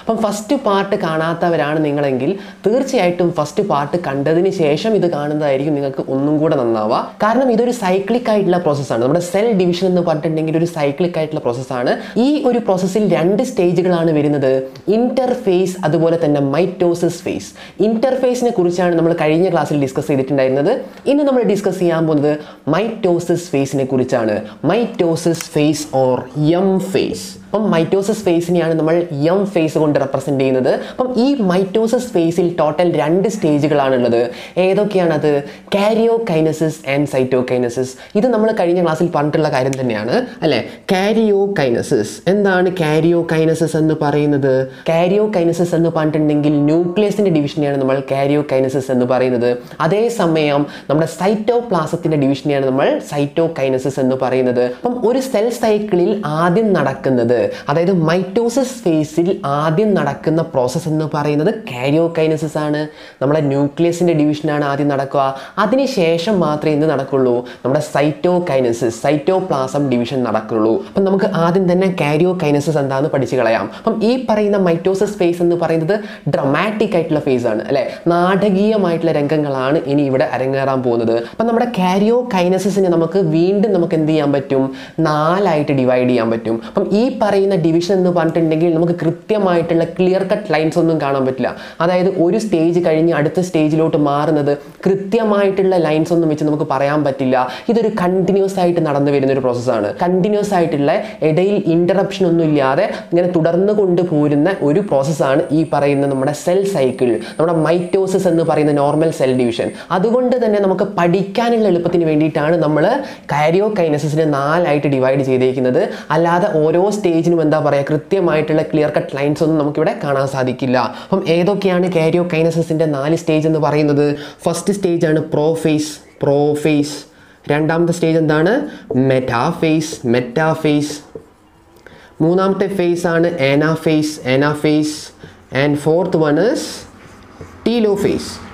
അപ്പം first part കാണാത്തവരാണ് നിങ്ങളെങ്കിൽ തീർച്ചയായിട്ടും first part കണ്ടതിന് ശേഷം ഇത് കാണുന്നതായിരിക്കും നിങ്ങൾക്ക് ഒന്നും കൂടെ നന്നാവുക. കാരണം ഇതൊരു സൈക്ലിക് ആയിട്ടുള്ള പ്രോസസ്സാണ് നമ്മുടെ സെൽ ഡിവിഷൻ എന്ന് പറഞ്ഞിട്ടുണ്ടെങ്കിൽ ഒരു സൈക്ലിക് ആയിട്ടുള്ള പ്രോസസ്സാണ് ഈ ഒരു പ്രോസസ്സിൽ രണ്ട് സ്റ്റേജുകളാണ് വരുന്നത്. ഇന്റർഫേസ് അതുപോലെ തന്നെ മൈറ്റോസിസ് ഫേസ് ഇന്റർഫേസിനെ കുറിച്ചാണ് നമ്മൾ കഴിഞ്ഞ ക്ലാസ്സിൽ ഡിസ്കസ് ചെയ്തിട്ടുണ്ടായിരുന്നത്. ഇന്ന് നമ്മൾ ഡിസ്കസ് ചെയ്യാൻ പോകുന്നത് മൈറ്റോസിസ് ഫേസിനെ കുറിച്ചാണ്. Mitosis phase or M phase അപ്പം മൈറ്റോസിസ് ഫേസിനെയാണ് നമ്മൾ എം ഫേസ് കൊണ്ട് റെപ്രസെന്റ് ചെയ്യുന്നത്. അപ്പം ഈ മൈറ്റോസിസ് ഫേസിൽ ടോട്ടൽ രണ്ട് സ്റ്റേജുകളാണുള്ളത് ഏതൊക്കെയാണത്? Karyokinesis and cytokinesis ഇത് നമ്മൾ കഴിഞ്ഞ ക്ലാസ്സിൽ പറഞ്ഞിട്ടുള്ള കാര്യം തന്നെയാണ് അല്ലേ? കാരിയോ കൈനസിസ് എന്താണ് കാരിയോ കൈനസിസ് എന്ന് പറയുന്നത്? കാരിയോ കൈനസിസ് എന്ന് പറഞ്ഞിട്ടുണ്ടെങ്കിൽ ന്യൂക്ലിയസിന്റെ ഡിവിഷനെയാണ് നമ്മൾ കാരിയോ കൈനസിസ് എന്ന് പറയുന്നത്. അതേസമയം നമ്മുടെ സൈറ്റോ പ്ലാസത്തിന്റെ ഡിവിഷനെയാണ് നമ്മൾ സൈറ്റോ കൈനസിസ് എന്ന് പറയുന്നത്. അപ്പം ഒരു സെൽ സൈക്കിളിൽ ആദ്യം നടക്കുന്നത് അതായത് മൈറ്റോസിസ് ഫേസിൽ ആദ്യം നടക്കുന്ന പ്രോസസ്സ് എന്ന് പറയുന്നത് കാരിയോ കാരിയോകൈനസിസ് ആണ്. നമ്മുടെ ന്യൂക്ലിയസിന്റെ ഡിവിഷനാണ് ആദ്യം നടക്കുക. അതിനുശേഷം മാത്രമേ എന്ത് നടക്കുള്ളൂ? നമ്മുടെ സൈറ്റോകൈനസിസ് സൈറ്റോപ്ലാസം ഡിവിഷൻ നടക്കുള്ളൂ. അപ്പം നമുക്ക് ആദ്യം തന്നെ കാരിയോ കാരിയോകൈനസിസ് എന്താണെന്ന് പഠിച്ചു കളയാം. അപ്പം ഈ പറയുന്ന മൈറ്റോസിസ് ഫേസ് എന്ന് പറയുന്നത് ഡ്രമാറ്റിക് ആയിട്ടുള്ള ഫേസ് ആണ് അല്ലെ? നാടകീയമായിട്ടുള്ള രംഗങ്ങളാണ് ഇനി ഇവിടെ അരങ്ങേറാൻ പോകുന്നത്. അപ്പം നമ്മുടെ കാരിയോ കൈനസിസിനെ നമുക്ക് വീണ്ടും നമുക്ക് എന്ത് ചെയ്യാൻ പറ്റും? നാലായിട്ട് ഡിവൈഡ് ചെയ്യാൻ പറ്റും. അപ്പം ഈ പറയുന്ന ഡിവിഷൻ എന്ന് പറഞ്ഞിട്ടുണ്ടെങ്കിൽ നമുക്ക് കൃത്യമായിട്ടുള്ള ക്ലിയർ കട്ട് ലൈൻസ് ഒന്നും കാണാൻ പറ്റില്ല. അതായത് ഒരു സ്റ്റേജ് കഴിഞ്ഞ് അടുത്ത സ്റ്റേജിലോട്ട് മാറുന്നത് കൃത്യമായിട്ടുള്ള ലൈൻസ് ഒന്നും വെച്ച് നമുക്ക് പറയാൻ പറ്റില്ല. ഇതൊരു കണ്ടിന്യൂസ് ആയിട്ട് നടന്നു വരുന്ന ഒരു പ്രോസസ്സാണ് കണ്ടിന്യൂസ് ആയിട്ടുള്ള ഇടയിൽ ഇന്ററപ്ഷൻ ഒന്നും ഇല്ലാതെ ഇങ്ങനെ തുടർന്ന് കൊണ്ടുപോരുന്ന ഒരു പ്രോസസ്സാണ് ഈ പറയുന്ന നമ്മുടെ സെൽ സൈക്കിൾ നമ്മുടെ മൈറ്റോസിസ് എന്ന് പറയുന്ന നോർമൽ സെൽ ഡിവിഷൻ അതുകൊണ്ട് തന്നെ നമുക്ക് പഠിക്കാനുള്ള എളുപ്പത്തിന് വേണ്ടിയിട്ടാണ് നമ്മൾ കാരിയോ കൈനസിനെ നാലായിട്ട് ഡിവൈഡ് ചെയ്തേക്കുന്നത്. അല്ലാതെ ഓരോ സ്റ്റേജിനും എന്താ പറയുക കൃത്യമായിട്ടുള്ള ക്ലിയർ കട്ട് ലൈൻസ് ഒന്നും നമുക്കിവിടെ കാണാൻ സാധിക്കില്ല. അപ്പം ഏതൊക്കെയാണ് കാരിയോ കൈനസസിന്റെ നാല് സ്റ്റേജ് എന്ന് പറയുന്നത്? ഫസ്റ്റ് സ്റ്റേജ് ആണ് പ്രോഫേസ് പ്രോഫേസ് രണ്ടാമത്തെ സ്റ്റേജ് എന്താണ്? മെറ്റാഫേസ് മെറ്റാഫേസ് മൂന്നാമത്തെ ഫേസ് ആണ് anaphase anaphase and fourth one is telophase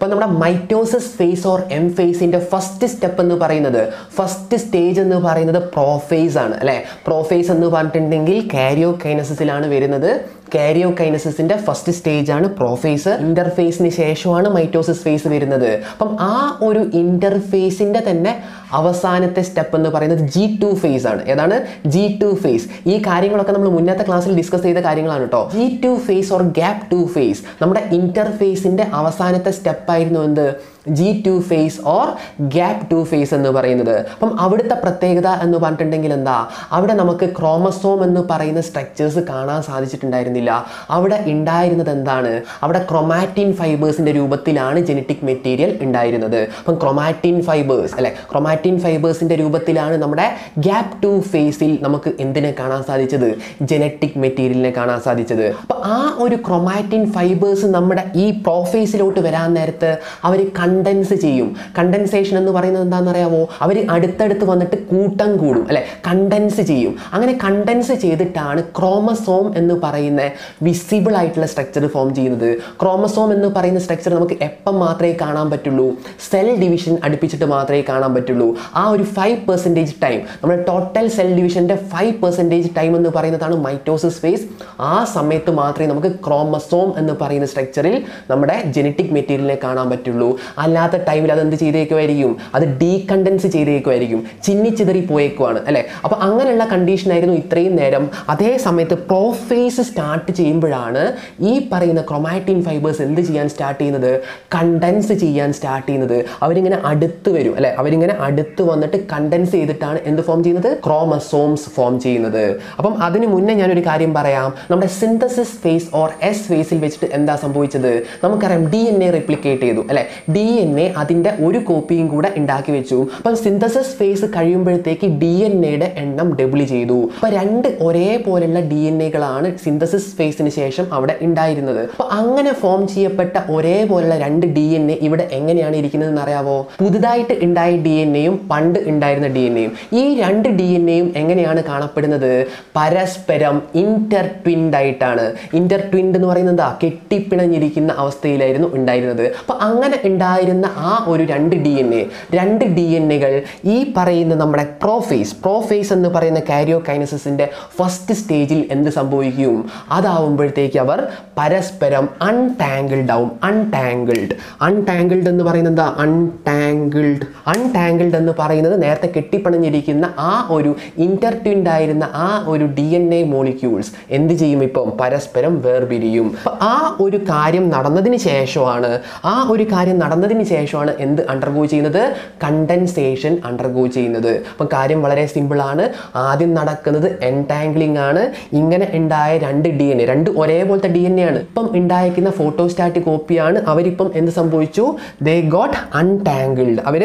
അപ്പോൾ നമ്മുടെ മൈറ്റോസിസ് ഫേസ് ഓർ എം ഫേസിന്റെ ഫസ്റ്റ് സ്റ്റെപ്പ് എന്ന് പറയുന്നത് ഫസ്റ്റ് സ്റ്റേജ് എന്ന് പറയുന്നത് പ്രോഫേസ് ആണ് അല്ലേ? പ്രോഫേസ് എന്ന് പറഞ്ഞിട്ടുണ്ടെങ്കിൽ കാരിയോ കൈനസിസിലാണ് വരുന്നത്. കാരിയോ കൈനസിന്റെ ഫസ്റ്റ് സ്റ്റേജ് ആണ് പ്രോഫേസ് ഇന്റർഫേസിന് ശേഷമാണ് മൈറ്റോസിസ് ഫേസ് വരുന്നത്. അപ്പം ആ ഒരു ഇന്റർഫേസിന്റെ തന്നെ അവസാനത്തെ സ്റ്റെപ്പ് എന്ന് പറയുന്നത് ജി ടു ഫേസ് ആണ്. ഏതാണ്? ജി ടു ഫേസ് ഈ കാര്യങ്ങളൊക്കെ നമ്മൾ മുന്നത്തെ ക്ലാസ്സിൽ ഡിസ്കസ് ചെയ്ത കാര്യങ്ങളാണ് കേട്ടോ G two phase or gap two phase നമ്മുടെ ഇന്റർഫേസിന്റെ അവസാനത്തെ സ്റ്റെപ്പ് ആയിരുന്നു എന്ത്? G two phase or gap two phase എന്ന് പറയുന്നത്. അപ്പം അവിടുത്തെ പ്രത്യേകത എന്ന് പറഞ്ഞിട്ടുണ്ടെങ്കിൽ എന്താ? അവിടെ നമുക്ക് ക്രോമസോം എന്ന് പറയുന്ന സ്ട്രക്ചേഴ്സ് കാണാൻ സാധിച്ചിട്ടുണ്ടായിരുന്നില്ല. അവിടെ ഉണ്ടായിരുന്നത് എന്താണ്? അവിടെ ക്രൊമാറ്റിൻ ഫൈബേഴ്സിന്റെ രൂപത്തിലാണ് ജനറ്റിക് മെറ്റീരിയൽ ഉണ്ടായിരുന്നത്. അപ്പം ക്രൊമാറ്റിൻ ഫൈബേഴ്സ് അല്ലെ? ക്രൊമാറ്റിൻ ഫൈബേഴ്സിന്റെ രൂപത്തിലാണ് നമ്മുടെ ഗ്യാപ് ടു ഫേസിൽ നമുക്ക് എന്തിനെ കാണാൻ സാധിച്ചത്? ജനറ്റിക് മെറ്റീരിയലിനെ കാണാൻ സാധിച്ചത്. അപ്പം ആ ഒരു ക്രൊമാറ്റിൻ ഫൈബേഴ്സ് നമ്മുടെ ഈ പ്രോഫേസിലോട്ട് വരാൻ നേരത്ത് അവർ കണ്ടൻസ് ചെയ്യും. കണ്ടൻസേഷൻ എന്ന് പറയുന്നത് എന്താണെന്ന് അറിയാമോ അവർ അടുത്തടുത്ത് വന്നിട്ട് കൂട്ടം കൂടും അല്ലെ? കണ്ടൻസ് ചെയ്യും. അങ്ങനെ കണ്ടൻസ് ചെയ്തിട്ടാണ് ക്രോമസോം എന്ന് പറയുന്ന വിസിബിൾ ആയിട്ടുള്ള സ്ട്രക്ചർ ഫോം ചെയ്യുന്നത്. ക്രോമസോം എന്ന് പറയുന്ന സ്ട്രക്ചർ നമുക്ക് എപ്പം മാത്രമേ കാണാൻ പറ്റുള്ളൂ? സെൽ ഡിവിഷൻ അടുപ്പിച്ചിട്ട് മാത്രമേ കാണാൻ പറ്റുള്ളൂ. ആ ഒരു ഫൈവ് പെർസെന്റേജ് ടൈം നമ്മുടെ ടോട്ടൽ സെൽ ഡിവിഷന്റെ ഫൈവ് പെർസെന്റേജ് ടൈം എന്ന് പറയുന്നതാണ് മൈറ്റോസിസ് ഫേസ് ആ സമയത്ത് മാത്രമേ നമുക്ക് ക്രോമസോം എന്ന് പറയുന്ന സ്ട്രക്ചറിൽ നമ്മുടെ ജനറ്റിക് മെറ്റീരിയലിനെ കാണാൻ പറ്റുള്ളൂ. അല്ലാത്ത ടൈമിൽ അത് എന്ത് ചെയ്തേക്കുമായിരിക്കും? അത് ഡീകണ്ടൻസ് ചെയ്തേക്കുമായിരിക്കും. ചിന്നിച്ചിതറി പോയേക്കുവാണ് അല്ലേ? അപ്പോൾ അങ്ങനെയുള്ള കണ്ടീഷനായിരുന്നു ഇത്രയും നേരം. അതേ സമയത്ത് പ്രോഫേസ് സ്റ്റാർട്ട് ചെയ്യുമ്പോഴാണ് ഈ പറയുന്ന ക്രൊമാറ്റിൻ ഫൈബേഴ്സ് എന്ത് ചെയ്യാൻ സ്റ്റാർട്ട് ചെയ്യുന്നത്? കണ്ടൻസ് ചെയ്യാൻ സ്റ്റാർട്ട് ചെയ്യുന്നത്. അവരിങ്ങനെ അടുത്ത് വരും അല്ലെ? അവരിങ്ങനെ അടുത്ത് വന്നിട്ട് കണ്ടൻസ് ചെയ്തിട്ടാണ് എന്ത് ഫോം ചെയ്യുന്നത്? ക്രോമസോംസ് ഫോം ചെയ്യുന്നത്. അപ്പം അതിന് മുന്നേ ഞാനൊരു കാര്യം പറയാം. നമ്മുടെ സിന്തസിസ് ഫേസ് ഓർ എസ് ഫേസിൽ വെച്ചിട്ട് എന്താ സംഭവിച്ചത്? നമുക്കറിയാം ഡി എൻ എ റിപ്ലിക്കേറ്റ് ചെയ്തു അല്ലെ? ഡി എൻ എ അതിന്റെ ഒരു കോപ്പിയും കൂടെ ഉണ്ടാക്കി വെച്ചു. അപ്പം സിന്തസിസ് ഫേസ് കഴിയുമ്പോഴത്തേക്ക് ഡി എൻ എയുടെ എണ്ണം ഡബിൾ ചെയ്തു. അപ്പം രണ്ട് ഒരേപോലെയുള്ള ഡി എൻ എകളാണ് സിന്തസിസ് ഫേസിന് ശേഷം അവിടെ ഉണ്ടായിരുന്നത്. അപ്പോൾ അങ്ങനെ ഫോം ചെയ്യപ്പെട്ട ഒരേപോലെയുള്ള രണ്ട് ഡി എൻ എ ഇവിടെ എങ്ങനെയാണ് ഇരിക്കുന്നതെന്ന് അറിയാവോ? പുതുതായിട്ട് ഉണ്ടായ ഡി എൻ എയും പണ്ട് ഉണ്ടായിരുന്ന ഡി എൻ എയും ഈ രണ്ട് ഡി എൻ എയും എങ്ങനെയാണ് കാണപ്പെടുന്നത്? പരസ്പരം ഇന്റർ ട്വിൻഡ് ആയിട്ടാണ്. ഇന്റർ ട്വിൻഡ് എന്ന് പറയുന്നത് എന്താ? കെട്ടിപ്പിണഞ്ഞിരിക്കുന്ന അവസ്ഥയിലായിരുന്നു ഉണ്ടായിരുന്നത്. അപ്പൊ അങ്ങനെ ഉണ്ടായ ഉണ്ടായിരുന്ന ആ ഒരു രണ്ട് ഡി എൻ എ രണ്ട് ഡി എൻ എകൾ ഈ പറയുന്ന നമ്മുടെ പ്രോഫേസ് പ്രോഫേസ് എന്ന് പറയുന്ന കാരിയോ കൈനസിന്റെ ഫസ്റ്റ് സ്റ്റേജിൽ എന്ത് സംഭവിക്കും? അതാവുമ്പോഴത്തേക്ക് അവർ പരസ്പരം അൺടാങ്കിൾഡ് ആവും. അൺടാങ്കിൾഡ് അൺടാങ്കിൾഡ് എന്ന് പറയുന്നത് എന്താ? അൺടാങ്കിൾഡ് അൺടാങ്കിൾഡ് എന്ന് പറയുന്നത് നേരത്തെ കെട്ടിപ്പണഞ്ഞിരിക്കുന്ന ആ ഒരു ഇന്റർട്വിൻഡ് ആയിരുന്ന ആ ഒരു ഡി എൻ എ മോളിക്യൂൾസ് എന്ത് ചെയ്യും ഇപ്പം? പരസ്പരം വേർപിരിയും. ആ ഒരു കാര്യം നടന്നതിന് ശേഷമാണ് ആ ഒരു കാര്യം നടന്നതിന് ശേഷമാണ് എന്ത് അണ്ടർഗോ ചെയ്യുന്നത്? കണ്ടൻസേഷൻ അണ്ടർഗോ ചെയ്യുന്നത്. അപ്പം കാര്യം വളരെ സിമ്പിളാണ് ആദ്യം നടക്കുന്നത് എൻടാംഗ്ലിംഗ് ആണ്. ഇങ്ങനെ ഉണ്ടായ രണ്ട് ഡി എൻ എ രണ്ട് ഒരേപോലത്തെ ഡി എൻ എ ആണ്. ഇപ്പം ഉണ്ടായിരിക്കുന്ന ഫോട്ടോസ്റ്റാറ്റിക് കോപ്പിയാണ് അവരിപ്പം എന്ത് സംഭവിച്ചു? ദേ ഗോട്ട് അൺടാങ്കിൾഡ് അവർ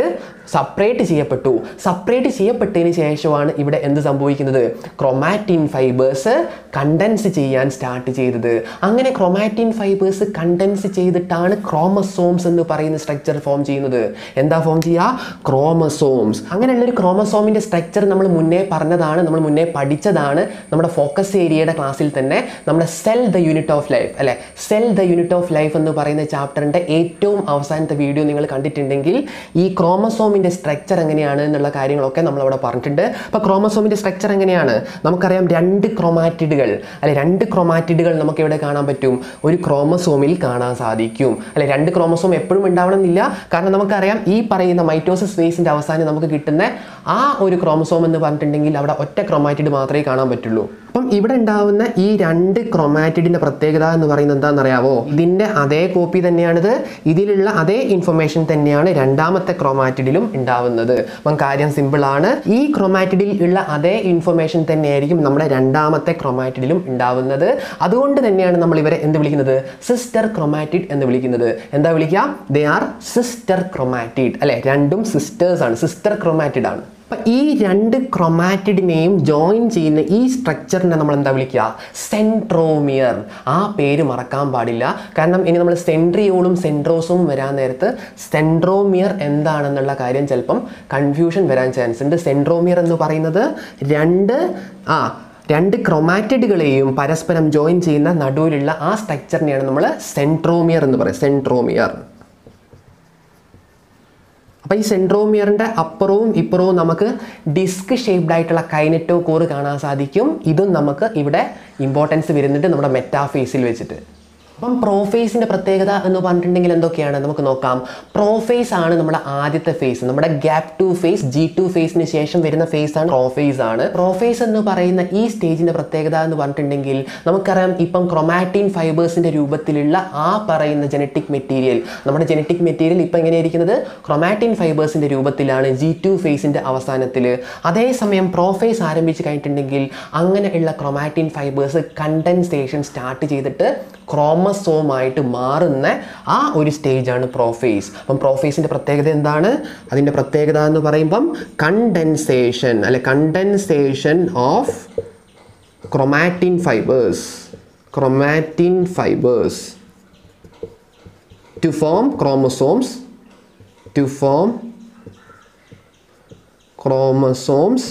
സപ്പറേറ്റ് ചെയ്യപ്പെട്ടു. സപ്പറേറ്റ് ചെയ്യപ്പെട്ടതിന് ശേഷമാണ് ഇവിടെ എന്ത് സംഭവിക്കുന്നത്? ക്രൊമാറ്റിൻ ഫൈബേഴ്സ് കണ്ടൻസ് ചെയ്യാൻ സ്റ്റാർട്ട് ചെയ്തത്. അങ്ങനെ ക്രൊമാറ്റിൻ ഫൈബേഴ്സ് കണ്ടൻസ് ചെയ്തിട്ടാണ് ക്രോമസോംസ് എന്ന് പറയുന്ന സ്ട്രക്ചർ ഫോം ചെയ്യുന്നത്. എന്താ ഫോം ചെയ്യുക? ക്രോമസോംസ് അങ്ങനെയുള്ള ഒരു ക്രോമസോമിന്റെ സ്ട്രക്ചർ നമ്മൾ മുന്നേ പറഞ്ഞതാണ് നമ്മൾ മുന്നേ പഠിച്ചതാണ്. നമ്മുടെ ഫോക്കസ് ഏരിയയുടെ ക്ലാസ്സിൽ തന്നെ നമ്മുടെ cell the unit of life അല്ലെ? Cell the unit of life എന്ന് പറയുന്ന ചാപ്റ്ററിന്റെ ഏറ്റവും അവസാനത്തെ വീഡിയോ നിങ്ങൾ കണ്ടിട്ടുണ്ടെങ്കിൽ ഈ ക്രോമസോമിന്റെ സ്ട്രക്ചർ എങ്ങനെയാണ് എന്നുള്ള കാര്യങ്ങളൊക്കെ നമ്മൾ അവിടെ പറഞ്ഞിട്ടുണ്ട്. അപ്പോൾ ക്രോമസോമിന്റെ സ്ട്രക്ചർ എങ്ങനെയാണ്? നമുക്കറിയാം രണ്ട് ക്രോമാറ്റിഡുകൾ അല്ലെ രണ്ട് ക്രോമാറ്റിഡുകൾ നമുക്ക് ഇവിടെ കാണാൻ പറ്റും. ഒരു ക്രോമസോമിൽ കാണാൻ സാധിക്കും. അല്ലെ രണ്ട് ക്രോമസോം എപ്പോഴും ഉണ്ടാവണമെന്നില്ല കാരണം നമുക്കറിയാം ഈ പറയുന്ന മൈറ്റോസിസ് ഫേസിന്റെ അവസാനം നമുക്ക് കിട്ടുന്ന ആ ഒരു ക്രോമസോം എന്ന് പറഞ്ഞിട്ടുണ്ടെങ്കിൽ അവിടെ ഒറ്റ ക്രോമാറ്റിഡ് മാത്രമേ കാണാൻ പറ്റുള്ളൂ. അപ്പം ഇവിടെ ഉണ്ടാവുന്ന ഈ രണ്ട് ക്രൊമാറ്റിഡിന്റെ പ്രത്യേകത എന്ന് പറയുന്നത് എന്താണെന്നറിയാവോ? ഇതിന്റെ അതേ കോപ്പി തന്നെയാണിത്. ഇതിലുള്ള അതേ ഇൻഫർമേഷൻ തന്നെയാണ് രണ്ടാമത്തെ ക്രൊമാറ്റിഡിലും ഉണ്ടാവുന്നത്. അപ്പം കാര്യം സിമ്പിൾ ആണ്. ഈ ക്രൊമാറ്റിഡിൽ ഉള്ള അതേ ഇൻഫർമേഷൻ തന്നെയായിരിക്കും നമ്മുടെ രണ്ടാമത്തെ ക്രൊമാറ്റിഡിലും ഉണ്ടാവുന്നത്. അതുകൊണ്ട് തന്നെയാണ് നമ്മൾ ഇവരെ എന്ത് വിളിക്കുന്നത്? സിസ്റ്റർ ക്രൊമാറ്റിഡ് എന്ന് വിളിക്കുന്നത്. എന്താ വിളിക്കുക? ദേ ആർ സിസ്റ്റർ ക്രൊമാറ്റിഡ് അല്ലെ? രണ്ടും സിസ്റ്റേഴ്സ് ആണ്. സിസ്റ്റർ ക്രൊമാറ്റിഡ് ആണ്. അപ്പം ഈ രണ്ട് ക്രൊമാറ്റിഡിനെയും ജോയിൻ ചെയ്യുന്ന ഈ സ്ട്രക്ചറിനെ നമ്മൾ എന്താ വിളിക്കുക സെൻട്രോമിയർ ആ പേര് മറക്കാൻ പാടില്ല. കാരണം ഇനി നമ്മൾ സെൻട്രിയോളും സെൻട്രോസും വരാൻ നേരത്ത് സെൻട്രോമിയർ എന്താണെന്നുള്ള കാര്യം ചിലപ്പം കൺഫ്യൂഷൻ വരാൻ ചാൻസ് ഉണ്ട്. സെൻട്രോമിയർ എന്ന് പറയുന്നത് രണ്ട് ആ രണ്ട് ക്രൊമാറ്റിഡുകളെയും പരസ്പരം ജോയിൻ ചെയ്യുന്ന നടുവിലുള്ള ആ സ്ട്രക്ചറിനെയാണ് നമ്മൾ സെൻട്രോമിയർ എന്ന് പറയുന്നത് സെൻട്രോമിയർ അപ്പോൾ ഈ സെൻട്രോമിയറിന്റെ അപ്പുറവും ഇപ്പുറവും നമുക്ക് ഡിസ്ക് ഷേപ്ഡ് ആയിട്ടുള്ള കൈനറ്റോ കോറ് കാണാൻ സാധിക്കും. ഇതും നമുക്ക് ഇവിടെ ഇമ്പോർട്ടൻസ് വരുന്നുണ്ട് നമ്മുടെ മെറ്റാഫേസിൽ വെച്ചിട്ട്. അപ്പം പ്രോഫേസിന്റെ പ്രത്യേകത എന്ന് പറഞ്ഞിട്ടുണ്ടെങ്കിൽ എന്തൊക്കെയാണ്? നമുക്ക് നോക്കാം. പ്രോഫേസ് ആണ് നമ്മുടെ ആദ്യത്തെ ഫേസ് നമ്മുടെ gap two phase G two ഫേസിന് ശേഷം വരുന്ന ഫേസ് ആണ് പ്രോഫേസ് ആണ്. പ്രോഫേസ് എന്ന് പറയുന്ന ഈ സ്റ്റേജിന്റെ പ്രത്യേകത എന്ന് പറഞ്ഞിട്ടുണ്ടെങ്കിൽ നമുക്കറിയാം ഇപ്പം ക്രൊമാറ്റിൻ ഫൈബേഴ്സിന്റെ രൂപത്തിലുള്ള ആ പറയുന്ന ജനറ്റിക് മെറ്റീരിയൽ നമ്മുടെ ജനറ്റിക് മെറ്റീരിയൽ ഇപ്പം എങ്ങനെയായിരിക്കുന്നത് ക്രൊമാറ്റിൻ ഫൈബേഴ്സിന്റെ രൂപത്തിലാണ് ജി ടു ഫേസിന്റെ അവസാനത്തിൽ അതേസമയം പ്രോഫേസ് ആരംഭിച്ച് കഴിഞ്ഞിട്ടുണ്ടെങ്കിൽ അങ്ങനെയുള്ള ക്രൊമാറ്റിൻ ഫൈബേഴ്സ് കണ്ടൻസേഷൻ സ്റ്റാർട്ട് ചെയ്തിട്ട് ക്രോമസോമായിട്ട് മാറുന്ന ആ ഒരു സ്റ്റേജാണ് പ്രോഫേസ്. അപ്പം പ്രോഫേസിന്റെ പ്രത്യേകത എന്താണ്? അതിന്റെ പ്രത്യേകത എന്ന് പറയുമ്പം കണ്ടൻസേഷൻ അല്ലെ condensation of chromatin fibres. Chromatin fibres. To form chromosomes to form chromosomes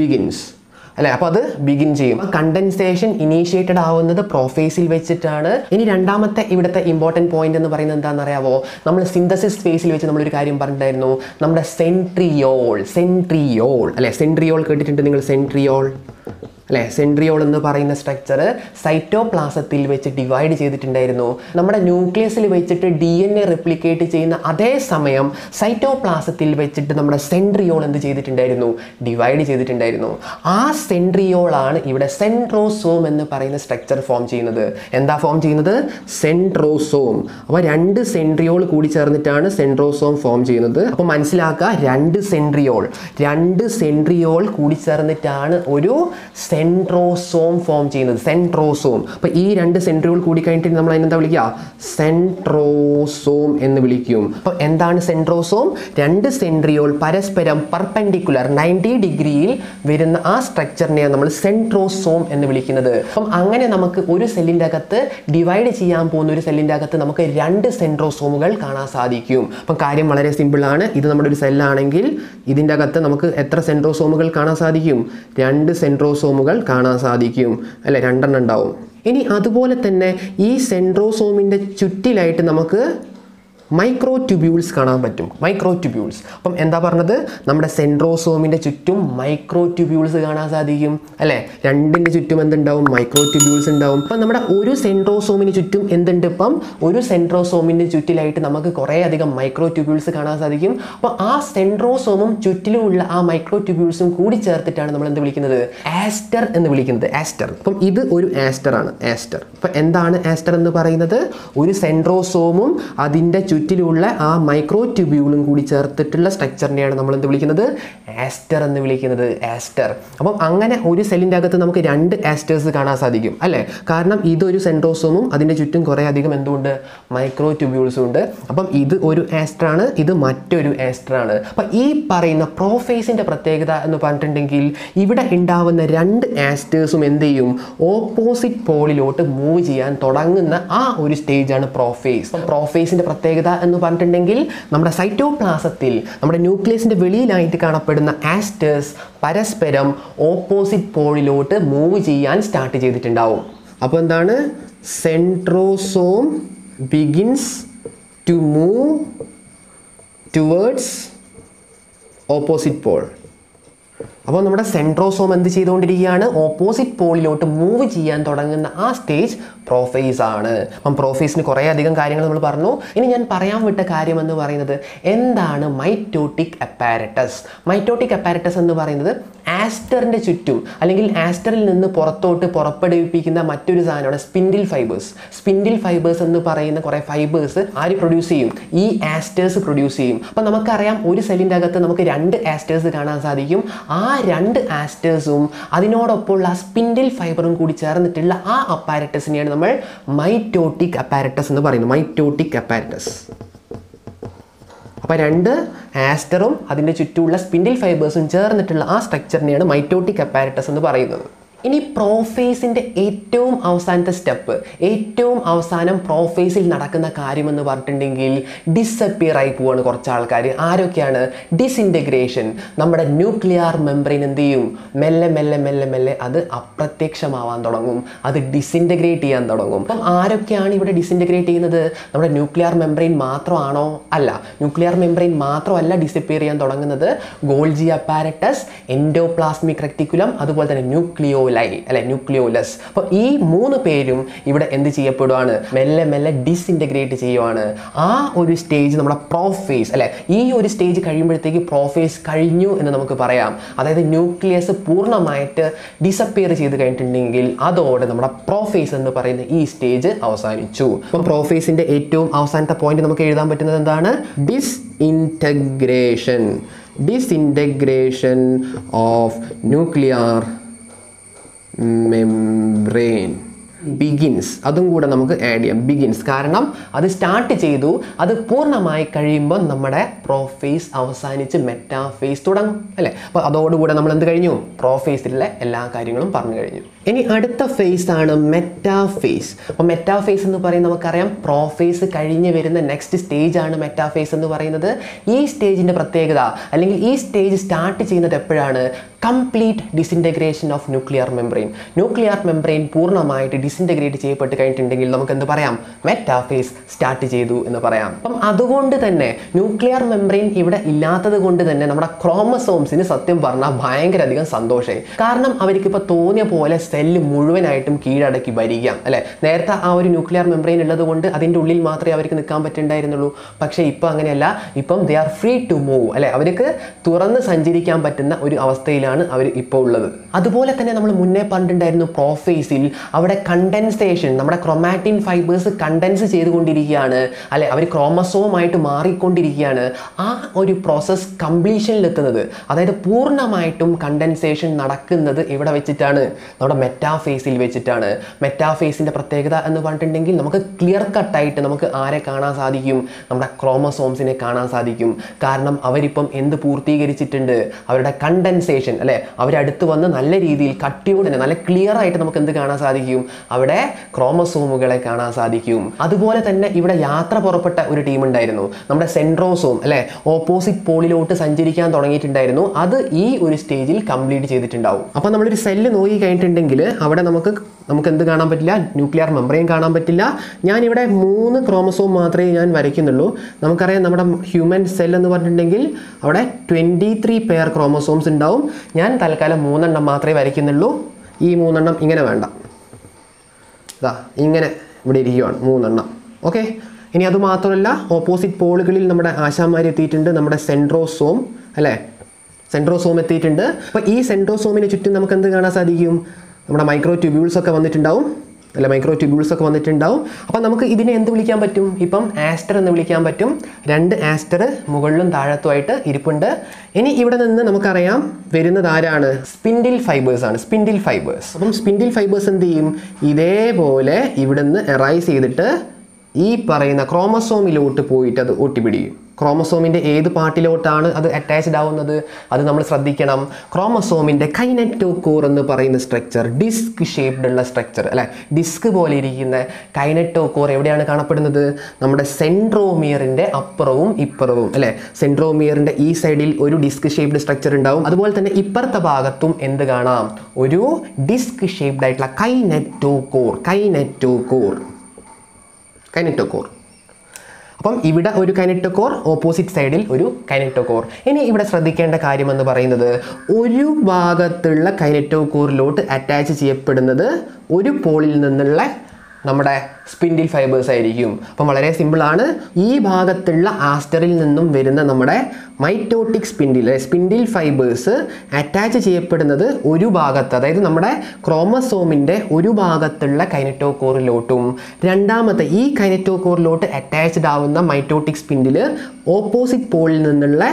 begins അല്ലെ? അപ്പോൾ അത് ബിഗിൻ ചെയ്യും. കണ്ടൻസേഷൻ ഇനീഷ്യേറ്റഡ് ആവുന്നത് പ്രോഫേസിൽ വെച്ചിട്ടാണ്. ഇനി രണ്ടാമത്തെ ഇവിടുത്തെ ഇമ്പോർട്ടന്റ് പോയിന്റ് എന്ന് പറയുന്നത് എന്താണെന്ന് അറിയാവോ? നമ്മൾ സിന്തസിസ് ഫേസിൽ വെച്ച് നമ്മളൊരു കാര്യം പറഞ്ഞിട്ടുണ്ടായിരുന്നു. നമ്മുടെ സെൻട്രിയോൾ സെൻട്രിയോൾ അല്ലെ? സെൻട്രിയോൾ കേട്ടിട്ടുണ്ട് നിങ്ങൾ? സെൻട്രിയോൾ അല്ലെ? സെൻട്രിയോൾ എന്ന് പറയുന്ന സ്ട്രക്ചർ സൈറ്റോപ്ലാസത്തിൽ വെച്ച് ഡിവൈഡ് ചെയ്തിട്ടുണ്ടായിരുന്നു. നമ്മുടെ ന്യൂക്ലിയസിൽ വെച്ചിട്ട് ഡി എൻ എ റിപ്ലിക്കേറ്റ് ചെയ്യുന്ന അതേ സമയം സൈറ്റോപ്ലാസത്തിൽ വെച്ചിട്ട് നമ്മുടെ സെൻട്രിയോൾ എന്ത് ചെയ്തിട്ടുണ്ടായിരുന്നു? ഡിവൈഡ് ചെയ്തിട്ടുണ്ടായിരുന്നു. ആ സെൻട്രിയോൾ ആണ് ഇവിടെ സെൻട്രോസോം എന്ന് പറയുന്ന സ്ട്രക്ചർ ഫോം ചെയ്യുന്നത്. എന്താ ഫോം ചെയ്യുന്നത്? സെൻട്രോസോം അപ്പോൾ രണ്ട് സെൻട്രിയോൾ കൂടി ചേർന്നിട്ടാണ് സെൻട്രോസോം ഫോം ചെയ്യുന്നത്. അപ്പോൾ മനസ്സിലാക്കുക രണ്ട് സെൻട്രിയോൾ രണ്ട് സെൻട്രിയോൾ കൂടി ചേർന്നിട്ടാണ് ഒരു സെൻട്രോസോം ഫോം ചെയ്യുന്നത്. സെൻട്രോസോം. അപ്പോൾ ഈ രണ്ട് സെൻട്രുകൾ കൂടി കഴിഞ്ഞിട്ട് നമ്മൾ അതിനെന്താ വിളിക്കുക? സെൻട്രോസോം എന്ന് വിളിക്കും. അപ്പോൾ എന്താണ് സെൻട്രോസോം? രണ്ട് സെൻട്രിയോൾ പരസ്പരം പെർപെൻഡിക്കുലർ നയന്റി ഡിഗ്രിയിൽ വരുന്ന ആ സ്ട്രക്ചറിനെയാണ് നമ്മൾ സെൻട്രോസോം എന്ന് വിളിക്കുന്നത്. അപ്പം അങ്ങനെ നമുക്ക് ഒരു സെല്ലിന്റെ അകത്ത് ഡിവൈഡ് ചെയ്യാൻ പോകുന്ന ഒരു സെല്ലിന്റെ അകത്ത് നമുക്ക് രണ്ട് സെൻട്രോസോമുകൾ കാണാൻ സാധിക്കും. അപ്പം കാര്യം വളരെ സിമ്പിളാണ്. ഇത് നമ്മുടെ ഒരു സെല്ലാണെങ്കിൽ ഇതിന്റെ അകത്ത് നമുക്ക് എത്ര സെൻട്രോസോമുകൾ കാണാൻ സാധിക്കും? രണ്ട് സെൻട്രോസോമുകൾ കാണാൻ സാധിക്കും. അല്ലെ? രണ്ടെണ്ണം ഉണ്ടാവും. ഇനി അതുപോലെ തന്നെ ഈ സെൻട്രോസോമിന്റെ ചുറ്റിലായിട്ട് നമുക്ക് മൈക്രോ ട്യൂബ്യൂൾസ് കാണാൻ പറ്റും. മൈക്രോ ട്യൂബ്യൂൾസ് അപ്പം എന്താ പറഞ്ഞത്? നമ്മുടെ സെൻട്രോസോമിന്റെ ചുറ്റും മൈക്രോ ട്യൂബ്യൂൾസ് കാണാൻ സാധിക്കും. അല്ലേ? രണ്ടിന്റെ ചുറ്റും എന്തുണ്ടാവും? മൈക്രോ ട്യൂബ്യൂൾസ് ഉണ്ടാവും. അപ്പം നമ്മുടെ ഒരു സെൻട്രോസോമിന് ചുറ്റും എന്തുണ്ട് ഇപ്പം? ഒരു സെൻട്രോസോമിന്റെ ചുറ്റിലായിട്ട് നമുക്ക് കുറേ അധികം മൈക്രോ ട്യൂബ്യൂൾസ് കാണാൻ സാധിക്കും. അപ്പോൾ ആ സെൻട്രോസോമും ചുറ്റിലുമുള്ള ആ മൈക്രോ ട്യൂബ്യൂൾസും കൂടി ചേർത്തിട്ടാണ് നമ്മൾ എന്ത് വിളിക്കുന്നത്? ആസ്റ്റർ എന്ന് വിളിക്കുന്നത്. ആസ്റ്റർ. അപ്പം ഇത് ഒരു ആസ്റ്റർ ആണ്. ആസ്റ്റർ. അപ്പം എന്താണ് ആസ്റ്റർ എന്ന് പറയുന്നത്? ഒരു സെൻട്രോസോമും അതിന്റെ ചുറ്റിലുള്ള ആ മൈക്രോ ട്യൂബ്യൂളും കൂടി ചേർത്തിട്ടുള്ള സ്ട്രക്ചറിനെയാണ് നമ്മൾ എന്ത് വിളിക്കുന്നത്? ആസ്റ്റർ എന്ന് വിളിക്കുന്നത്. ആസ്റ്റർ അപ്പം അങ്ങനെ ഒരു സെല്ലിന്റെ അകത്ത് നമുക്ക് രണ്ട് ആസ്റ്റേഴ്സ് കാണാൻ സാധിക്കും അല്ലേ? കാരണം ഇതൊരു സെൻട്രോസോമും അതിന്റെ ചുറ്റും കുറേ അധികം എന്തുകൊണ്ട് മൈക്രോ ട്യൂബ്യൂൾസും ഉണ്ട്. അപ്പം ഇത് ഒരു ആസ്റ്റർ ആണ് ഇത് മറ്റൊരു ആസ്റ്റർ ആണ്. അപ്പം ഈ പറയുന്ന പ്രോഫേസിന്റെ പ്രത്യേകത എന്ന് പറഞ്ഞിട്ടുണ്ടെങ്കിൽ ഇവിടെ ഉണ്ടാവുന്ന രണ്ട് ആസ്റ്റേഴ്സും എന്ത് ചെയ്യും? ഓപ്പോസിറ്റ് പോളിലോട്ട് മൂവ് ചെയ്യാൻ തുടങ്ങുന്ന ആ ഒരു സ്റ്റേജാണ് പ്രോഫേസ് പ്രോഫേസിന്റെ പ്രത്യേകത എന്ന് പറഞ്ഞിട്ടുണ്ടെങ്കിൽ നമ്മുടെ സൈറ്റോപ്ലാസത്തിൽ നമ്മുടെ ന്യൂക്ലിയസിന്റെ വെളിയിലായിട്ട് കാണപ്പെടുന്ന ആസ്റ്റേഴ്സ് പരസ്പരം ഓപ്പോസിറ്റ് പോളിലോട്ട് മൂവ് ചെയ്യാൻ സ്റ്റാർട്ട് ചെയ്തിട്ടുണ്ടാവും. അപ്പോൾ എന്താണ്? Centrosome begins to move towards opposite pole. അപ്പോൾ നമ്മുടെ സെൻട്രോസോം എന്ത് ചെയ്തുകൊണ്ടിരിക്കുകയാണ്? ഓപ്പോസിറ്റ് പോളിലോട്ട് മൂവ് ചെയ്യാൻ തുടങ്ങുന്ന ആ സ്റ്റേജ് പ്രോഫേസ് ആണ്. അപ്പം പ്രോഫേസിന് കുറേ അധികം കാര്യങ്ങൾ നമ്മൾ പറഞ്ഞു. ഇനി ഞാൻ പറയാൻ വിട്ട കാര്യം എന്ന് പറയുന്നത് എന്താണ് മൈറ്റോട്ടിക് അപ്പാരറ്റസ് മൈറ്റോട്ടിക് അപ്പാരറ്റസ് എന്ന് പറയുന്നത് ആസ്റ്ററിന്റെ ചുറ്റും അല്ലെങ്കിൽ ആസ്റ്ററിൽ നിന്ന് പുറത്തോട്ട് പുറപ്പെടുവിപ്പിക്കുന്ന മറ്റൊരു സാധനമാണ് സ്പിൻഡിൽ ഫൈബേഴ്സ് സ്പിൻഡിൽ ഫൈബേഴ്സ് എന്ന് പറയുന്ന കുറേ ഫൈബേഴ്സ് ആര് പ്രൊഡ്യൂസ് ചെയ്യും? ഈ ആസ്റ്റേഴ്സ് പ്രൊഡ്യൂസ് ചെയ്യും. അപ്പം നമുക്കറിയാം ഒരു സെല്ലിന്റെ അകത്ത് നമുക്ക് രണ്ട് ആസ്റ്റേഴ്സ് കാണാൻ സാധിക്കും. ആ രണ്ട് ആസ്റ്റേഴ്സും അതിനോടൊപ്പമുള്ള സ്പിൻഡിൽ ഫൈബറും കൂടി ചേർന്നിട്ടുള്ള ആ അപ്പാരറ്റസിനെയാണ് നമ്മൾ മൈറ്റോട്ടിക് അപ്പാരറ്റസ് എന്ന് പറയുന്നത്. മൈറ്റോട്ടിക് അപ്പാരറ്റസ് അപ്പോൾ രണ്ട് ആസ്റ്ററും അതിന്റെ ചുറ്റുമുള്ള സ്പിൻഡിൽ ഫൈബേഴ്സും ചേർന്നിട്ടുള്ള ആ സ്ട്രക്ചറിനെയാണ് മൈറ്റോട്ടിക് അപ്പാരറ്റസ് എന്ന് പറയുന്നത്. ഇനി പ്രോഫേസിന്റെ ഏറ്റവും അവസാനത്തെ സ്റ്റെപ്പ് ഏറ്റവും അവസാനം പ്രോഫേസിൽ നടക്കുന്ന കാര്യമെന്ന് പറഞ്ഞിട്ടുണ്ടെങ്കിൽ ഡിസപ്പിയർ ആയി പോവാണ് കുറച്ച് ആൾക്കാർ ആരൊക്കെയാണ്? ഡിസിന്റഗ്രേഷൻ നമ്മുടെ ന്യൂക്ലിയർ മെമ്പറിൻ എന്ത് ചെയ്യും? മെല്ലെ മെല്ലെ മെല്ലെ മെല്ലെ അത് അപ്രത്യക്ഷമാവാൻ തുടങ്ങും. അത് ഡിസിന്റഗ്രേറ്റ് ചെയ്യാൻ തുടങ്ങും. അപ്പം ആരൊക്കെയാണ് ഇവിടെ ഡിസിന്റഗ്രേറ്റ് ചെയ്യുന്നത്? നമ്മുടെ ന്യൂക്ലിയർ മെമ്പറിൻ മാത്രമാണോ? അല്ല ന്യൂക്ലിയർ മെമ്പറിൻ മാത്രമല്ല ഡിസപ്പിയർ ചെയ്യാൻ തുടങ്ങുന്നത് ഗോൾജി അപ്പാരറ്റസ് എൻഡോപ്ലാസ്മിക് റെക്ടിക്കുലം അതുപോലെ തന്നെ ന്യൂക്ലിയോലൈ അല്ലെ ന്യൂക്ലിയോലസ്. അപ്പോൾ ഈ മൂന്ന് പേരും ഇവിടെ എന്ത് ചെയ്യപ്പെടുവാണ്? മെല്ലെ മെല്ലെ ഡിസിന്റഗ്രേറ്റ് ചെയ്യുവാണ്. ആ ഒരു സ്റ്റേജ് നമ്മുടെ പ്രോഫേസ് അല്ലെ ഈ ഒരു സ്റ്റേജ് കഴിയുമ്പോഴത്തേക്ക് പ്രോഫേസ് കഴിഞ്ഞു എന്ന് നമുക്ക് പറയാം. അതായത് ന്യൂക്ലിയസ് പൂർണമായിട്ട് ഡിസപ്പിയർ ചെയ്ത് കഴിഞ്ഞിട്ടുണ്ടെങ്കിൽ അതോടെ നമ്മുടെ പ്രോഫേസ് എന്ന് പറയുന്ന ഈ സ്റ്റേജ് അവസാനിച്ചു. അപ്പോൾ പ്രോഫേസിന്റെ ഏറ്റവും അവസാനത്തെ പോയിന്റ് നമുക്ക് എഴുതാൻ പറ്റുന്നത് എന്താണ്? Disintegration disintegration of nuclear membrane begins അതും കൂടെ നമുക്ക് ആഡ് ചെയ്യാം. ബിഗിൻസ് കാരണം അത് സ്റ്റാർട്ട് ചെയ്തു. അത് പൂർണമായി കഴിയുമ്പോൾ നമ്മുടെ പ്രോഫേസ് അവസാനിച്ച് മെറ്റാഫേസ് തുടങ്ങും. അല്ലേ? അപ്പോൾ അതോടുകൂടെ നമ്മൾ എന്ത് കഴിഞ്ഞു? പ്രോഫേസിലെ എല്ലാ കാര്യങ്ങളും പറഞ്ഞു കഴിഞ്ഞു. ഇനി അടുത്ത ഫേസ് ആണ് മെറ്റാഫേസ് അപ്പോൾ മെറ്റാഫേസ് എന്ന് പറയുന്നത് നമുക്കറിയാം. പ്രോഫേസ് കഴിഞ്ഞ് വരുന്ന നെക്സ്റ്റ് സ്റ്റേജ് ആണ് മെറ്റാഫേസ് എന്ന് പറയുന്നത്. ഈ സ്റ്റേജിന്റെ പ്രത്യേകത അല്ലെങ്കിൽ ഈ സ്റ്റേജ് സ്റ്റാർട്ട് ചെയ്യുന്നത് എപ്പോഴാണ്? Complete disintegration of nuclear membrane nuclear membrane പൂർണമായിട്ട് disintegrate ചെയ്യപ്പെട്ട് കഴിഞ്ഞിട്ടുണ്ടെങ്കിൽ നമുക്ക് എന്ത് പറയാം? മെറ്റാഫേസ് സ്റ്റാർട്ട് ചെയ്തു എന്ന് പറയാം. അപ്പം അതുകൊണ്ട് തന്നെ ന്യൂക്ലിയർ മെംബ്രെയിൻ ഇവിടെ ഇല്ലാത്തത് കൊണ്ട് തന്നെ നമ്മുടെ ക്രോമസോംസിന് സത്യം പറഞ്ഞാൽ ഭയങ്കര അധികം സന്തോഷമായി കാരണം അവർക്കിപ്പോൾ തോന്നിയ പോലെ സെല്ല് മുഴുവനായിട്ടും കീഴടക്കി ഭരിക്കാം അല്ലേ? നേരത്തെ ആ ഒരു ന്യൂക്ലിയർ മെമ്പറൈൻ ഉള്ളത് കൊണ്ട് അതിന്റെ ഉള്ളിൽ മാത്രമേ അവർക്ക് നിൽക്കാൻ പറ്റുണ്ടായിരുന്നുള്ളൂ. പക്ഷേ ഇപ്പോൾ അങ്ങനെയല്ല. ഇപ്പം they are free to move അല്ലേ? അവർക്ക് തുറന്ന് സഞ്ചരിക്കാൻ പറ്റുന്ന ഒരു അവസ്ഥയിലാണ് അവർ ഇപ്പോൾ ഉള്ളത്. അതുപോലെ തന്നെ നമ്മൾ മുന്നേ പറഞ്ഞിട്ടുണ്ടായിരുന്നു പ്രോഫേസിൽ അവിടെ കണ്ടൻസേഷൻ നമ്മുടെ ക്രൊമാറ്റിൻ ഫൈബേഴ്സ് കണ്ടൻസ് ചെയ്തുകൊണ്ടിരിക്കുകയാണ് അല്ലെ? അവർ ക്രോമസോമായിട്ട് മാറിക്കൊണ്ടിരിക്കുകയാണ്. ആ ഒരു പ്രോസസ്സ് കംപ്ലീഷനിലെത്തുന്നത് അതായത് പൂർണമായിട്ടും കണ്ടൻസേഷൻ നടക്കുന്നത് ഇവിടെ വെച്ചിട്ടാണ്? നമ്മുടെ മെറ്റാഫേസിൽ വെച്ചിട്ടാണ്. മെറ്റാഫേസിന്റെ പ്രത്യേകത എന്ന് പറഞ്ഞിട്ടുണ്ടെങ്കിൽ നമുക്ക് ക്ലിയർ കട്ടായിട്ട് നമുക്ക് ആരെ കാണാൻ സാധിക്കും? നമ്മുടെ ക്രോമസോംസിനെ കാണാൻ സാധിക്കും. കാരണം അവരിപ്പം എന്ത് പൂർത്തീകരിച്ചിട്ടുണ്ട്? അവരുടെ കണ്ടൻസേഷൻ അല്ലെ? അവരടുത്ത് വന്ന് നല്ല രീതിയിൽ കട്ടിയോടെ തന്നെ നല്ല ക്ലിയർ ആയിട്ട് നമുക്ക് എന്ത് കാണാൻ സാധിക്കും? അവിടെ ക്രോമസോമുകളെ കാണാൻ സാധിക്കും. അതുപോലെ തന്നെ ഇവിടെ യാത്ര പുറപ്പെട്ട ഒരു ടീം ഉണ്ടായിരുന്നു. നമ്മുടെ സെൻട്രോസോം അല്ലെ? ഓപ്പോസിറ്റ് പോളിലോട്ട് സഞ്ചരിക്കാൻ തുടങ്ങിയിട്ടുണ്ടായിരുന്നു. അത് ഈ ഒരു സ്റ്റേജിൽ കംപ്ലീറ്റ് ചെയ്തിട്ടുണ്ടാവും. അപ്പോൾ നമ്മളൊരു സെല്ല് നോക്കി കഴിഞ്ഞിട്ടുണ്ടെങ്കിൽ ഉണ്ടെങ്കിൽ അവിടെ നമുക്ക് നമുക്ക് എന്ത് കാണാൻ പറ്റില്ല? ന്യൂക്ലിയർ മെമ്പറേയും കാണാൻ പറ്റില്ല. ഞാനിവിടെ മൂന്ന് ക്രോമസോം മാത്രമേ ഞാൻ വരയ്ക്കുന്നുള്ളൂ. നമുക്കറിയാം നമ്മുടെ ഹ്യൂമൻ സെൽ എന്ന് പറഞ്ഞിട്ടുണ്ടെങ്കിൽ അവിടെ ട്വന്റി ത്രീ പെയർ ക്രോമസോംസ് ഉണ്ടാവും. ഞാൻ തൽക്കാലം മൂന്നെണ്ണം മാത്രമേ വരയ്ക്കുന്നുള്ളൂ. ഈ മൂന്നെണ്ണം ഇങ്ങനെ വേണ്ട. ഇതാ ഇങ്ങനെ ഇവിടെ ഇരിക്കുകയാണ് മൂന്നെണ്ണം. ഓക്കെ ഇനി അതുമാത്രമല്ല ഓപ്പോസിറ്റ് പോളുകളിൽ നമ്മുടെ ആശാന്മാർ എത്തിയിട്ടുണ്ട് നമ്മുടെ സെൻട്രോസോം അല്ലേ? സെൻട്രോസോം എത്തിയിട്ടുണ്ട്. അപ്പോൾ ഈ സെൻട്രോസോമിന് ചുറ്റും നമുക്ക് എന്ത് കാണാൻ സാധിക്കും? നമ്മുടെ മൈക്രോ ട്യൂബ്യൂൾസ് ഒക്കെ വന്നിട്ടുണ്ടാവും. അല്ല മൈക്രോ ട്യൂബ്യൂൾസ് ഒക്കെ വന്നിട്ടുണ്ടാവും. അപ്പോൾ നമുക്ക് ഇതിനെ എന്ത് വിളിക്കാൻ പറ്റും? ഇപ്പം ആസ്റ്റർ എന്ന് വിളിക്കാൻ പറ്റും. രണ്ട് ആസ്റ്റർ മുകളിലും താഴത്തുമായിട്ട് ഇരിപ്പുണ്ട്. ഇനി ഇവിടെ നിന്ന് നമുക്കറിയാം വരുന്നത് ആരാണ്? സ്പിൻഡിൽ ഫൈബേഴ്സ് ആണ്. സ്പിൻഡിൽ ഫൈബേഴ്സ് അപ്പം സ്പിൻഡിൽ ഫൈബേഴ്സ് എന്ത് ചെയ്യും? ഇതേപോലെ ഇവിടെ നിന്ന് എറൈസ് ചെയ്തിട്ട് ഈ പറയുന്ന ക്രോമസോമിലോട്ട് പോയിട്ട് അത് ഒട്ടിപ്പിടിക്കും. ക്രോമസോമിന്റെ ഏത് പാർട്ടിലോട്ടാണ് അത് അറ്റാച്ച്ഡ് ആവുന്നത്? അത് നമ്മൾ ശ്രദ്ധിക്കണം. ക്രോമസോമിന്റെ കൈനറ്റോകോർ എന്ന് പറയുന്ന സ്ട്രക്ചർ ഡിസ്ക് ഷേപ്ഡ് ഉള്ള സ്ട്രക്ചർ അല്ലെ? ഡിസ്ക് പോലെ ഇരിക്കുന്ന കൈനറ്റോകോർ എവിടെയാണ് കാണപ്പെടുന്നത്? നമ്മുടെ സെൻട്രോമിയറിന്റെ അപ്പുറവും ഇപ്പുറവും അല്ലെ? സെൻട്രോമിയറിന്റെ ഈ സൈഡിൽ ഒരു ഡിസ്ക് ഷേപ്ഡ് സ്ട്രക്ചർ ഉണ്ടാവും. അതുപോലെ തന്നെ ഇപ്പുറത്തെ ഭാഗത്തും എന്ത് കാണാം? ഒരു ഡിസ്ക് ഷേപ്ഡ് ആയിട്ടുള്ള കൈനറ്റോകോർ കൈനറ്റോകോർ. കൈനറ്റോകോർ അപ്പം ഇവിടെ ഒരു കൈനറ്റോകോർ ഓപ്പോസിറ്റ് സൈഡിൽ ഒരു കൈനറ്റോകോർ ഇനി ഇവിടെ ശ്രദ്ധിക്കേണ്ട കാര്യം എന്ന് പറയുന്നത് ഒരു ഭാഗത്തുള്ള കൈനറ്റോകോറിലോട്ട് അറ്റാച്ച് ചെയ്യപ്പെടുന്നത് ഒരു പോളിൽ നിന്നുള്ള നമ്മുടെ സ്പിൻഡിൽ ഫൈബേഴ്സ് ആയിരിക്കും. അപ്പം വളരെ സിമ്പിളാണ് ഈ ഭാഗത്തുള്ള ആസ്റ്ററിൽ നിന്നും വരുന്ന നമ്മുടെ mitotic spindle spindle fibres attach ചെയ്യപ്പെടുന്നത് ഒരു ഭാഗത്ത് അതായത് നമ്മുടെ ക്രോമസോമിന്റെ ഒരു ഭാഗത്തുള്ള കൈനറ്റോകോറിലോട്ടും രണ്ടാമത്തെ ഈ കൈനറ്റോകോറിലോട്ട് അറ്റാച്ച്ഡ് ആവുന്ന മൈറ്റോട്ടിക് സ്പിൻഡിൽ ഓപ്പോസിറ്റ് പോളിൽ നിന്നുള്ള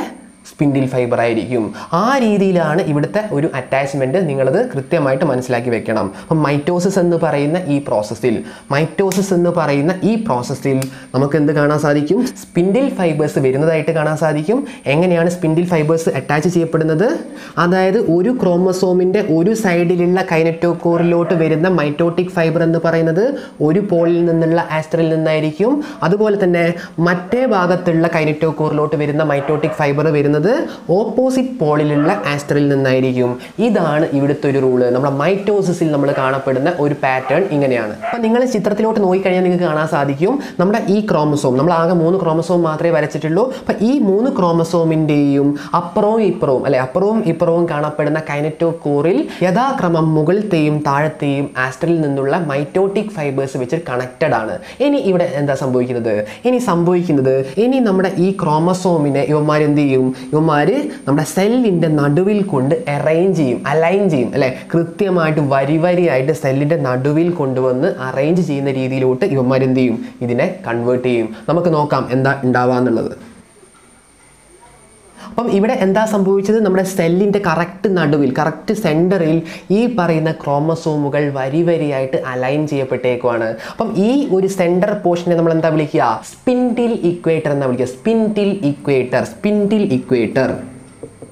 സ്പിൻഡിൽ ഫൈബർ ആയിരിക്കും. ആ രീതിയിലാണ് ഇവിടുത്തെ ഒരു അറ്റാച്ച്മെന്റ് നിങ്ങളത് കൃത്യമായിട്ട് മനസ്സിലാക്കി വെക്കണം. അപ്പം മൈറ്റോസിസ് എന്ന് പറയുന്ന ഈ പ്രോസസ്സിൽ മൈറ്റോസിസ് എന്ന് പറയുന്ന ഈ പ്രോസസ്സിൽ നമുക്ക് എന്ത് കാണാൻ സാധിക്കും? സ്പിൻഡിൽ ഫൈബേഴ്സ് വരുന്നതായിട്ട് കാണാൻ സാധിക്കും. എങ്ങനെയാണ് സ്പിൻഡിൽ ഫൈബേഴ്സ് അറ്റാച്ച് ചെയ്യപ്പെടുന്നത്? അതായത് ഒരു ക്രോമസോമിന്റെ ഒരു സൈഡിലുള്ള കൈനറ്റോക്കോറിലോട്ട് വരുന്ന മൈറ്റോട്ടിക് ഫൈബർ എന്ന് പറയുന്നത് ഒരു പോളിൽ നിന്നുള്ള ആസ്റ്ററിൽ നിന്നായിരിക്കും. അതുപോലെ തന്നെ മറ്റേ ഭാഗത്തുള്ള കൈനറ്റോക്കോറിലോട്ട് വരുന്ന മൈറ്റോട്ടിക് ഫൈബർ വരുന്നത് ഓപ്പോസിറ്റ് പോളിലുള്ള ആസ്റ്ററിൽ നിന്നായിരിക്കും. ഇതാണ് ഇവിടുത്തെ ഒരു റൂൾ നമ്മുടെ മൈറ്റോസിസിൽ നമ്മൾ കാണപ്പെടുന്ന ഒരു പാറ്റേൺ ഇങ്ങനെയാണ്. അപ്പം നിങ്ങൾ ചിത്രത്തിലോട്ട് നോക്കിക്കഴിഞ്ഞാൽ നിങ്ങൾക്ക് കാണാൻ സാധിക്കും. നമ്മുടെ ഈ ക്രോമസോം നമ്മൾ ആകെ മൂന്ന് ക്രോമസോം മാത്രമേ വരച്ചിട്ടുള്ളൂ. അപ്പം ഈ മൂന്ന് ക്രോമസോമിന്റെയും അപ്പുറവും ഇപ്പുറവും അല്ലെ അപ്പുറവും ഇപ്പുറവും കാണപ്പെടുന്ന കൈനറ്റോ കോറിൽ യഥാക്രമം മുകളിലത്തെയും താഴത്തെയും ആസ്റ്ററിൽ നിന്നുള്ള മൈറ്റോട്ടിക് ഫൈബേഴ്സ് വെച്ച് കണക്റ്റഡ് ആണ്. ഇനി ഇവിടെ എന്താ സംഭവിക്കുന്നത്? ഇനി സംഭവിക്കുന്നത് ഇനി നമ്മുടെ ഈ ക്രോമസോമിനെ ഇവന്മാർ എന്ത് ചെയ്യും? ഇവന്മാർ നമ്മുടെ സെല്ലിന്റെ നടുവിൽ കൊണ്ട് അറേഞ്ച് ചെയ്യും അലൈൻ ചെയ്യും അല്ലേ? കൃത്യമായിട്ട് വരി വരിയായിട്ട് സെല്ലിന്റെ നടുവിൽ കൊണ്ടുവന്ന് അറേഞ്ച് ചെയ്യുന്ന രീതിയിലോട്ട് ഇവന്മാർ എന്ത് ചെയ്യും? ഇതിനെ കൺവേർട്ട് ചെയ്യും. നമുക്ക് നോക്കാം എന്താ ഉണ്ടാവുക എന്നുള്ളത് അപ്പം ഇവിടെ എന്താ സംഭവിച്ചത്? നമ്മുടെ സെല്ലിന്റെ കറക്റ്റ് നടുവിൽ കറക്റ്റ് സെന്ററിൽ ഈ പറയുന്ന ക്രോമസോമുകൾ വരി വരിയായിട്ട് അലൈൻ ചെയ്യപ്പെട്ടേക്കുവാണ്. അപ്പം ഈ ഒരു സെന്റർ പോർഷനെ നമ്മൾ എന്താ വിളിക്കുക? സ്പിൻഡിൽ ഇക്വേറ്റർ എന്നാ വിളിക്കുക. സ്പിൻഡിൽ ഇക്വേറ്റർ സ്പിൻഡിൽ ഇക്വേറ്റർ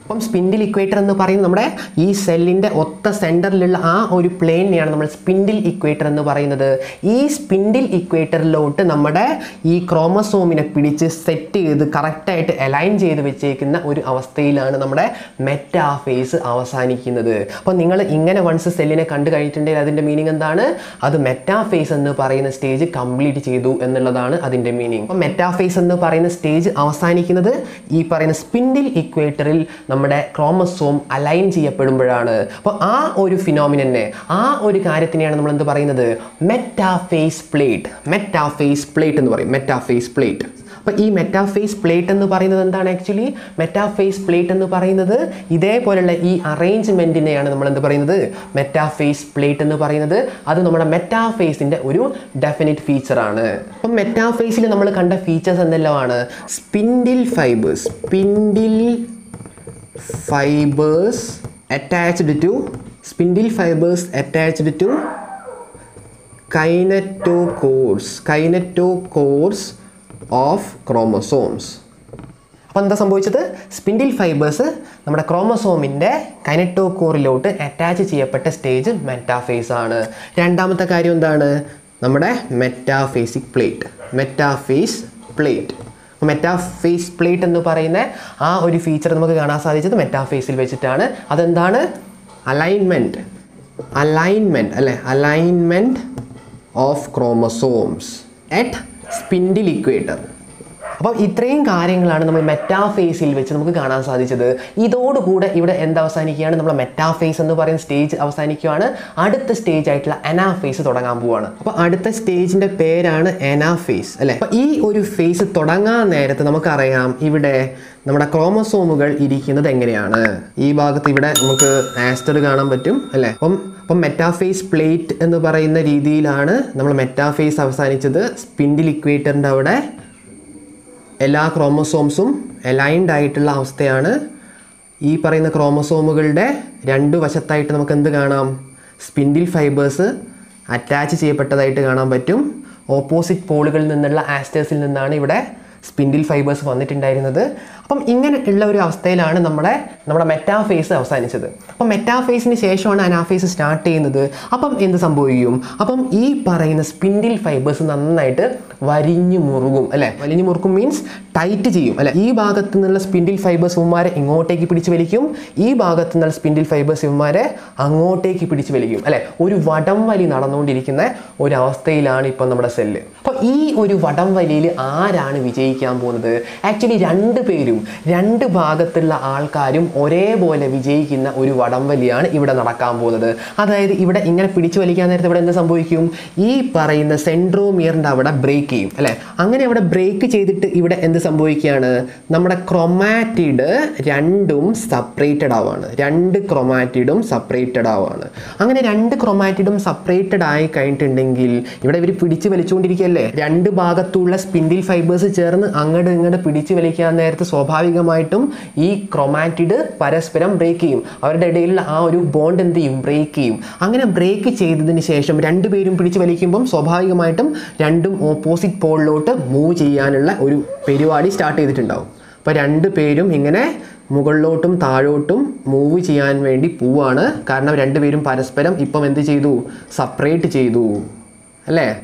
അപ്പം സ്പിൻഡിൽ ഇക്വേറ്റർ എന്ന് പറയുന്നത് നമ്മുടെ ഈ സെല്ലിന്റെ ഒത്ത സെന്ററിലുള്ള ആ ഒരു പ്ലെയിനെയാണ് നമ്മൾ സ്പിൻഡിൽ ഇക്വേറ്റർ എന്ന് പറയുന്നത്. ഈ സ്പിൻഡിൽ ഇക്വേറ്ററിലോട്ട് നമ്മുടെ ഈ ക്രോമസോമിനെ പിടിച്ച് സെറ്റ് ചെയ്ത് കറക്റ്റായിട്ട് അലൈൻ ചെയ്ത് വെച്ചേക്കുന്ന ഒരു അവസ്ഥയിലാണ് നമ്മുടെ മെറ്റാഫേസ് അവസാനിക്കുന്നത്. അപ്പോൾ നിങ്ങൾ ഇങ്ങനെ വൺസ് സെല്ലിനെ കണ്ടു കഴിഞ്ഞിട്ടുണ്ടെങ്കിൽ അതിന്റെ മീനിങ് എന്താണ്? അത് മെറ്റാഫേസ് എന്ന് പറയുന്ന സ്റ്റേജ് കംപ്ലീറ്റ് ചെയ്തു എന്നുള്ളതാണ് അതിന്റെ മീനിങ് അപ്പോൾ മെറ്റാഫേസ് എന്ന് പറയുന്ന സ്റ്റേജ് അവസാനിക്കുന്നത് ഈ പറയുന്ന സ്പിൻഡിൽ ഇക്വേറ്ററിൽ നമ്മുടെ ക്രോമസോം അലൈൻ ചെയ്യപ്പെടുമ്പോഴാണ്. അപ്പോൾ ആ ഒരു ഫിനോമിനെ ആ ഒരു കാര്യത്തിനെയാണ് നമ്മൾ എന്ത് പറയുന്നത്? Metaphase plate. മെറ്റാഫേസ് പ്ലേറ്റ് എന്ന് പറയും. Metaphase plate. അപ്പോൾ ഈ മെറ്റാഫേസ് പ്ലേറ്റ് എന്ന് പറയുന്നത് എന്താണ് ആക്ച്വലി മെറ്റാഫേസ് പ്ലേറ്റ് എന്ന് പറയുന്നത് ഇതേപോലെയുള്ള ഈ അറേഞ്ച്മെന്റിനെയാണ് നമ്മൾ എന്ത് പറയുന്നത്? മെറ്റാഫേസ് പ്ലേറ്റ് എന്ന് പറയുന്നത്. അത് നമ്മുടെ മെറ്റാഫേസിന്റെ ഒരു ഡെഫിനിറ്റ് ഫീച്ചറാണ് അപ്പം മെറ്റാഫേസിൽ നമ്മൾ കണ്ട ഫീച്ചേഴ്സ് എന്തെല്ലാമാണ്? Spindle fibres spindle fibres attached to spindle fibres attached to kinetochores kinetochores of chromosomes അപ്പോൾ എന്താ സംഭവിച്ചത്? സ്പിൻഡിൽ ഫൈബേഴ്സ് നമ്മുടെ ക്രോമസോമിന്റെ കൈനറ്റോകോറിലോട്ട് അറ്റാച്ച് ചെയ്യപ്പെട്ട സ്റ്റേജ് മെറ്റാഫേസ് ആണ്. രണ്ടാമത്തെ കാര്യം എന്താണ്? നമ്മുടെ metaphasic plate metaphase plate metaphase plate എന്ന് പറയുന്ന ആ ഒരു ഫീച്ചർ നമുക്ക് കാണാൻ സാധിച്ചത് മെറ്റാഫേസിൽ വെച്ചിട്ടാണ്. അതെന്താണ്? അലൈൻമെന്റ് അലൈൻമെന്റ് അല്ലേ? Alignment of chromosomes at spindle equator അപ്പം ഇത്രയും കാര്യങ്ങളാണ് നമ്മൾ മെറ്റാഫേസിൽ വെച്ച് നമുക്ക് കാണാൻ സാധിച്ചത്. ഇതോടുകൂടെ ഇവിടെ എന്ത് അവസാനിക്കുകയാണ്? നമ്മൾ മെറ്റാഫേസ് എന്ന് പറയുന്ന സ്റ്റേജ് അവസാനിക്കുകയാണ്. അടുത്ത സ്റ്റേജ് ആയിട്ടുള്ള അനാഫേസ് തുടങ്ങാൻ പോവുകയാണ് അപ്പോൾ അടുത്ത സ്റ്റേജിന്റെ പേരാണ് എനാഫേസ് അല്ലേ? അപ്പോൾ ഈ ഒരു ഫേസ് തുടങ്ങാൻ നേരത്ത് നമുക്കറിയാം ഇവിടെ നമ്മുടെ ക്രോമസോമുകൾ ഇരിക്കുന്നത് എങ്ങനെയാണ്? ഈ ഭാഗത്ത് ഇവിടെ നമുക്ക് ആസ്റ്റർ കാണാൻ പറ്റും അല്ലേ? അപ്പം അപ്പം മെറ്റാഫേസ് പ്ലേറ്റ് എന്ന് പറയുന്ന രീതിയിലാണ് നമ്മൾ മെറ്റാഫേസ് അവസാനിച്ചത്. സ്പിൻഡിൽ ഇക്വേറ്ററിന്റെ അവിടെ എല്ലാ ക്രോമസോംസും അലൈൻഡ് ആയിട്ടുള്ള അവസ്ഥയാണ്. ഈ പറയുന്ന ക്രോമസോമുകളുടെ രണ്ട് വശത്തായിട്ട് നമുക്ക് എന്ത് കാണാം? സ്പിൻഡിൽ ഫൈബേഴ്സ് അറ്റാച്ച് ചെയ്യപ്പെട്ടതായിട്ട് കാണാൻ പറ്റും. ഓപ്പോസിറ്റ് പോളുകളിൽ നിന്നുള്ള ആസ്റ്റേഴ്സിൽ നിന്നാണ് ഇവിടെ സ്പിൻഡിൽ ഫൈബേഴ്സ് വന്നിട്ടുണ്ടായിരുന്നത്. അപ്പം ഇങ്ങനെ ഉള്ള ഒരു അവസ്ഥയിലാണ് നമ്മുടെ നമ്മുടെ മെറ്റാഫേസ് അവസാനിച്ചത്. അപ്പം മെറ്റാഫേസിന് ശേഷമാണ് അനാഫേസ് സ്റ്റാർട്ട് ചെയ്യുന്നത്. അപ്പം എന്ത് സംഭവിക്കും? അപ്പം ഈ പറയുന്ന സ്പിൻഡിൽ ഫൈബേഴ്സ് നന്നായിട്ട് വരിഞ്ഞു മുറുകും അല്ലെ? വലിഞ്ഞു മുറുക്കും മീൻസ് ടൈറ്റ് ചെയ്യും അല്ലെ? ഈ ഭാഗത്തു നിന്നുള്ള സ്പിൻഡിൽ ഫൈബേഴ്സ് ഇവന്മാരെ ഇങ്ങോട്ടേക്ക് പിടിച്ച് വലിക്കും. ഈ ഭാഗത്തു നിന്നുള്ള സ്പിൻഡിൽ ഫൈബേഴ്സ് ഇവന്മാരെ അങ്ങോട്ടേക്ക് പിടിച്ച് വലിക്കും അല്ലെ? ഒരു വടം വലി നടന്നുകൊണ്ടിരിക്കുന്ന ഒരു അവസ്ഥയിലാണ് ഇപ്പം നമ്മുടെ സെല്ല് അപ്പോൾ ഈ ഒരു വടം വലിയിൽ ആരാണ് വിജയിക്കാൻ പോകുന്നത്? ആക്ച്വലി രണ്ട് പേരും. രണ്ട് ഭാഗത്തുള്ള ആൾക്കാരും ഒരേപോലെ വിജയിക്കുന്ന ഒരു വടംവലിയാണ് ഇവിടെ നടക്കാൻ പോകുന്നത്. അതായത് ഇവിടെ ഇങ്ങനെ പിടിച്ചു വലിക്കാൻ നേരത്തെ ഇവിടെ എന്ത് സംഭവിക്കും? ഈ പറയുന്ന സെൻട്രോമിയറിന്റെ അവിടെ ബ്രേക്ക് ചെയ്യും അല്ലേ? അങ്ങനെ അവിടെ ബ്രേക്ക് ചെയ്തിട്ട് ഇവിടെ എന്ത് സംഭവിക്കുകയാണ്? നമ്മുടെ ക്രൊമാറ്റിഡ് രണ്ടും സെപ്പറേറ്റഡ് ആവാണ് രണ്ട് ക്രൊമാറ്റിഡും സെപ്പറേറ്റഡ് ആവാണ് അങ്ങനെ രണ്ട് ക്രൊമാറ്റിഡും സെപ്പറേറ്റഡ് ആയി കഴിഞ്ഞിട്ടുണ്ടെങ്കിൽ ഇവിടെ ഇവർ പിടിച്ച് വലിച്ചുകൊണ്ടിരിക്കുകയല്ലേ? രണ്ട് ഭാഗത്തുള്ള സ്പിൻഡിൽ ഫൈബേഴ്സ് ചേർന്ന് അങ്ങോട്ട് ഇങ്ങോട്ട് പിടിച്ച് വലിക്കാൻ നേരത്ത് സ്വാഭാവികമായിട്ടും ഈ ക്രൊമാറ്റിഡ് പരസ്പരം ബ്രേക്ക് ചെയ്യും. അവരുടെ ഇടയിൽ ആ ഒരു ബോണ്ട് എന്ത് ചെയ്യും? ബ്രേക്ക് ചെയ്യും. അങ്ങനെ ബ്രേക്ക് ചെയ്തതിന് ശേഷം രണ്ടുപേരും പിടിച്ച് വലിക്കുമ്പം സ്വാഭാവികമായിട്ടും രണ്ടും ഓപ്പോസിറ്റ് പോളിലോട്ട് മൂവ് ചെയ്യാനുള്ള ഒരു പരിപാടി സ്റ്റാർട്ട് ചെയ്തിട്ടുണ്ടാവും. അപ്പോൾ രണ്ട് പേരും ഇങ്ങനെ മുകളിലോട്ടും താഴോട്ടും മൂവ് ചെയ്യാൻ വേണ്ടി പോവാണ്. കാരണം രണ്ടുപേരും പരസ്പരം ഇപ്പം എന്ത് ചെയ്തു? സപ്പറേറ്റ് ചെയ്തു. അല്ലേ?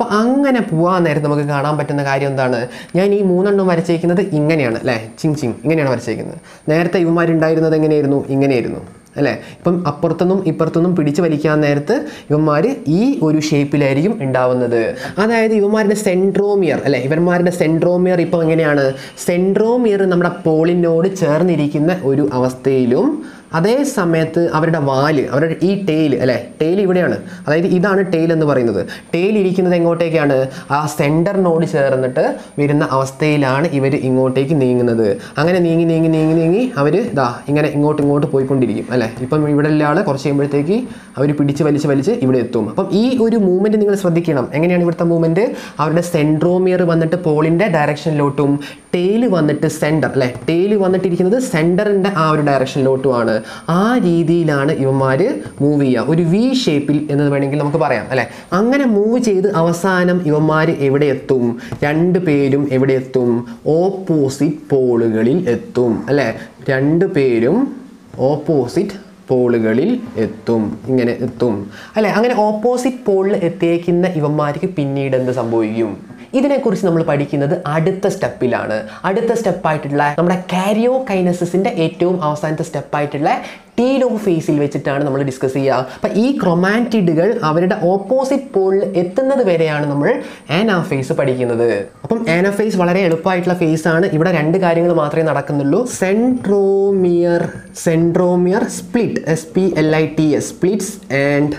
അപ്പോൾ അങ്ങനെ പോകാൻ നേരത്ത് നമുക്ക് കാണാൻ പറ്റുന്ന കാര്യം എന്താണ്? ഞാൻ ഈ മൂന്നെണ്ണം വരച്ചേക്കുന്നത് ഇങ്ങനെയാണ് അല്ലേ? ചിങ് ചിങ് ഇങ്ങനെയാണ് വരച്ചേക്കുന്നത്. നേരത്തെ ഇവന്മാരുണ്ടായിരുന്നത് എങ്ങനെയായിരുന്നു? ഇങ്ങനെയായിരുന്നു അല്ലേ? ഇപ്പം അപ്പുറത്തുനിന്നും ഇപ്പുറത്തുനിന്നും പിടിച്ചു വലിക്കാൻ നേരത്ത് ഇവന്മാർ ഈ ഒരു ഷേപ്പിലായിരിക്കും ഉണ്ടാവുന്നത്. അതായത് ഇവന്മാരുടെ സെൻട്രോമിയർ അല്ലേ? ഇവന്മാരുടെ സെൻട്രോമിയർ ഇപ്പം എങ്ങനെയാണ്? സെൻട്രോമിയർ നമ്മുടെ പോളിനോട് ചേർന്നിരിക്കുന്ന ഒരു അവസ്ഥയിലും അതേ സമയത്ത് അവരുടെ വാൽ അവരുടെ ഈ ടെയിൽ അല്ലേ? ടെയിൽ ഇവിടെയാണ്. അതായത് ഇതാണ് ടെയിൽ എന്ന് പറയുന്നത്. ടെയിൽ ഇരിക്കുന്നത് എങ്ങോട്ടേക്കാണ്? ആ സെന്ററിനോട് ചേർന്നിട്ട് വരുന്ന അവസ്ഥയിലാണ് ഇവർ ഇങ്ങോട്ടേക്ക് നീങ്ങുന്നത്. അങ്ങനെ നീങ്ങി നീങ്ങി നീങ്ങി നീങ്ങി അവർ ഇതാ ഇങ്ങനെ ഇങ്ങോട്ട് ഇങ്ങോട്ട് പോയിക്കൊണ്ടിരിക്കും അല്ലേ? ഇപ്പം ഇവിടെ ഉള്ള കുറച്ച് കഴിയുമ്പോഴത്തേക്ക് അവർ പിടിച്ച് വലിച്ച് വലിച്ച് ഇവിടെ എത്തും. അപ്പം ഈ ഒരു മൂവ്മെന്റ് നിങ്ങൾ ശ്രദ്ധിക്കണം. എങ്ങനെയാണ് ഇവിടുത്തെ മൂവ്മെന്റ് അവരുടെ സെൻട്രോമിയർ വന്നിട്ട് പോളിന്റെ ഡയറക്ഷനിലോട്ടും ടെയിൽ വന്നിട്ട് സെന്റർ അല്ലേ? ടെയിൽ വന്നിട്ടിരിക്കുന്നത് സെന്ററിന്റെ ആ ഒരു ഡയറക്ഷനിലോട്ടുമാണ് ആ രീതിയിലാണ് ഇവന്മാർ മൂവ് ചെയ്യുക. ഒരു വി ഷേപ്പിൽ എന്ന് വേണമെങ്കിൽ നമുക്ക് പറയാം അല്ലേ? അങ്ങനെ മൂവ് ചെയ്ത് അവസാനം ഇവന്മാർ എവിടെ എത്തും? രണ്ട് പേരും എവിടെ എത്തും? ഓപ്പോസിറ്റ് പോളുകളിൽ എത്തും അല്ലേ? രണ്ട് പേരും ഓപ്പോസിറ്റ് പോളുകളിൽ എത്തും ഇങ്ങനെ എത്തും അല്ലേ? അങ്ങനെ ഓപ്പോസിറ്റ് പോളിൽ എത്തിയേക്കുന്ന ഇവന്മാർക്ക് പിന്നീട് എന്ത് സംഭവിക്കും? ഇതിനെക്കുറിച്ച് നമ്മൾ പഠിക്കുന്നത് അടുത്ത സ്റ്റെപ്പിലാണ്. അടുത്ത സ്റ്റെപ്പായിട്ടുള്ള നമ്മുടെ കാരിയോ കൈനസിന്റെ ഏറ്റവും അവസാനത്തെ സ്റ്റെപ്പായിട്ടുള്ള ടീലോ ഫേസിൽ വെച്ചിട്ടാണ് നമ്മൾ ഡിസ്കസ് ചെയ്യുക. അപ്പം ഈ ക്രൊമാന്റിഡുകൾ അവരുടെ ഓപ്പോസിറ്റ് പോളിൽ എത്തുന്നത് വരെയാണ് നമ്മൾ ആനാഫേസ് പഠിക്കുന്നത്. അപ്പം ആനാഫേസ് വളരെ എളുപ്പമായിട്ടുള്ള ഫേസ് ആണ്. ഇവിടെ രണ്ട് കാര്യങ്ങൾ മാത്രമേ നടക്കുന്നുള്ളൂ. Centromere centromere split S P L I T S splits and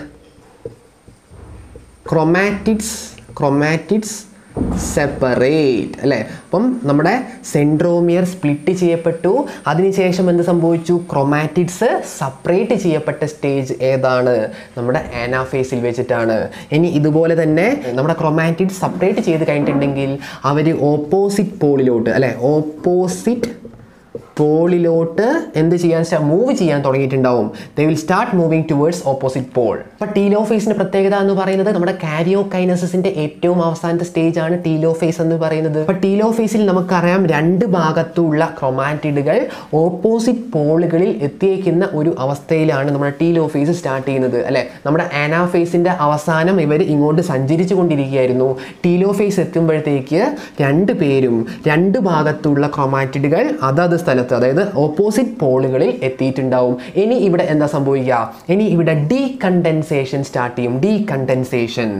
chromatids chromatids separate അല്ലേ? അപ്പം നമ്മുടെ സെൻട്രോമിയർ സ്പ്ലിറ്റ് ചെയ്യപ്പെട്ടു. അതിനുശേഷം എന്ത് സംഭവിച്ചു? ക്രൊമാറ്റിഡ്സ് സെപ്പറേറ്റ് ചെയ്യപ്പെട്ട സ്റ്റേജ് ഏതാണ്? നമ്മുടെ ആനാഫേസിൽ വെച്ചിട്ടാണ്. ഇനി ഇതുപോലെ തന്നെ നമ്മുടെ ക്രൊമാറ്റിഡ്സ് സെപ്പറേറ്റ് ചെയ്ത് കഴിഞ്ഞിട്ടുണ്ടെങ്കിൽ അവർ ഓപ്പോസിറ്റ് പോളിലോട്ട് അല്ലേ? ഓപ്പോസിറ്റ് പോളിലോട്ട് എന്ത് ചെയ്യാൻ മൂവ് ചെയ്യാൻ തുടങ്ങിയിട്ടുണ്ടാവും. They will start moving towards opposite pole അപ്പോൾ ടീലോഫേസിന്റെ പ്രത്യേകത എന്ന് പറയുന്നത് നമ്മുടെ കാരിയോ കൈനസിന്റെ ഏറ്റവും അവസാനത്തെ സ്റ്റേജ് ആണ് ടീലോഫേസ് എന്ന് പറയുന്നത്. അപ്പോൾ ടീലോഫേസിൽ നമുക്കറിയാം രണ്ട് ഭാഗത്തുള്ള ക്രൊമാറ്റിഡുകൾ ഓപ്പോസിറ്റ് പോളുകളിൽ എത്തിയേക്കുന്ന ഒരു അവസ്ഥയിലാണ് നമ്മുടെ ടീലോഫേസ് സ്റ്റാർട്ട് ചെയ്യുന്നത്. അല്ലെ? നമ്മുടെ ആനാഫേസിന്റെ അവസാനം ഇവർ ഇങ്ങോട്ട് സഞ്ചരിച്ചു കൊണ്ടിരിക്കുകയായിരുന്നു. ടീലോഫേസ് എത്തുമ്പോഴത്തേക്ക് രണ്ട് പേരും രണ്ട് ഭാഗത്തുള്ള ക്രൊമാറ്റിഡുകൾ അതത് സ്ഥലത്ത് സ്ഥലത്ത് അതായത് ഓപ്പോസിറ്റ് പോളുകളിൽ എത്തിയിട്ടുണ്ടാവും. ഇനി ഇവിടെ എന്താ സംഭവിക്കുക? ഇനി ഇവിടെ ഡീ കണ്ടൻസേഷൻ സ്റ്റാർട്ട് ചെയ്യും. ഡീ കണ്ടൻസേഷൻ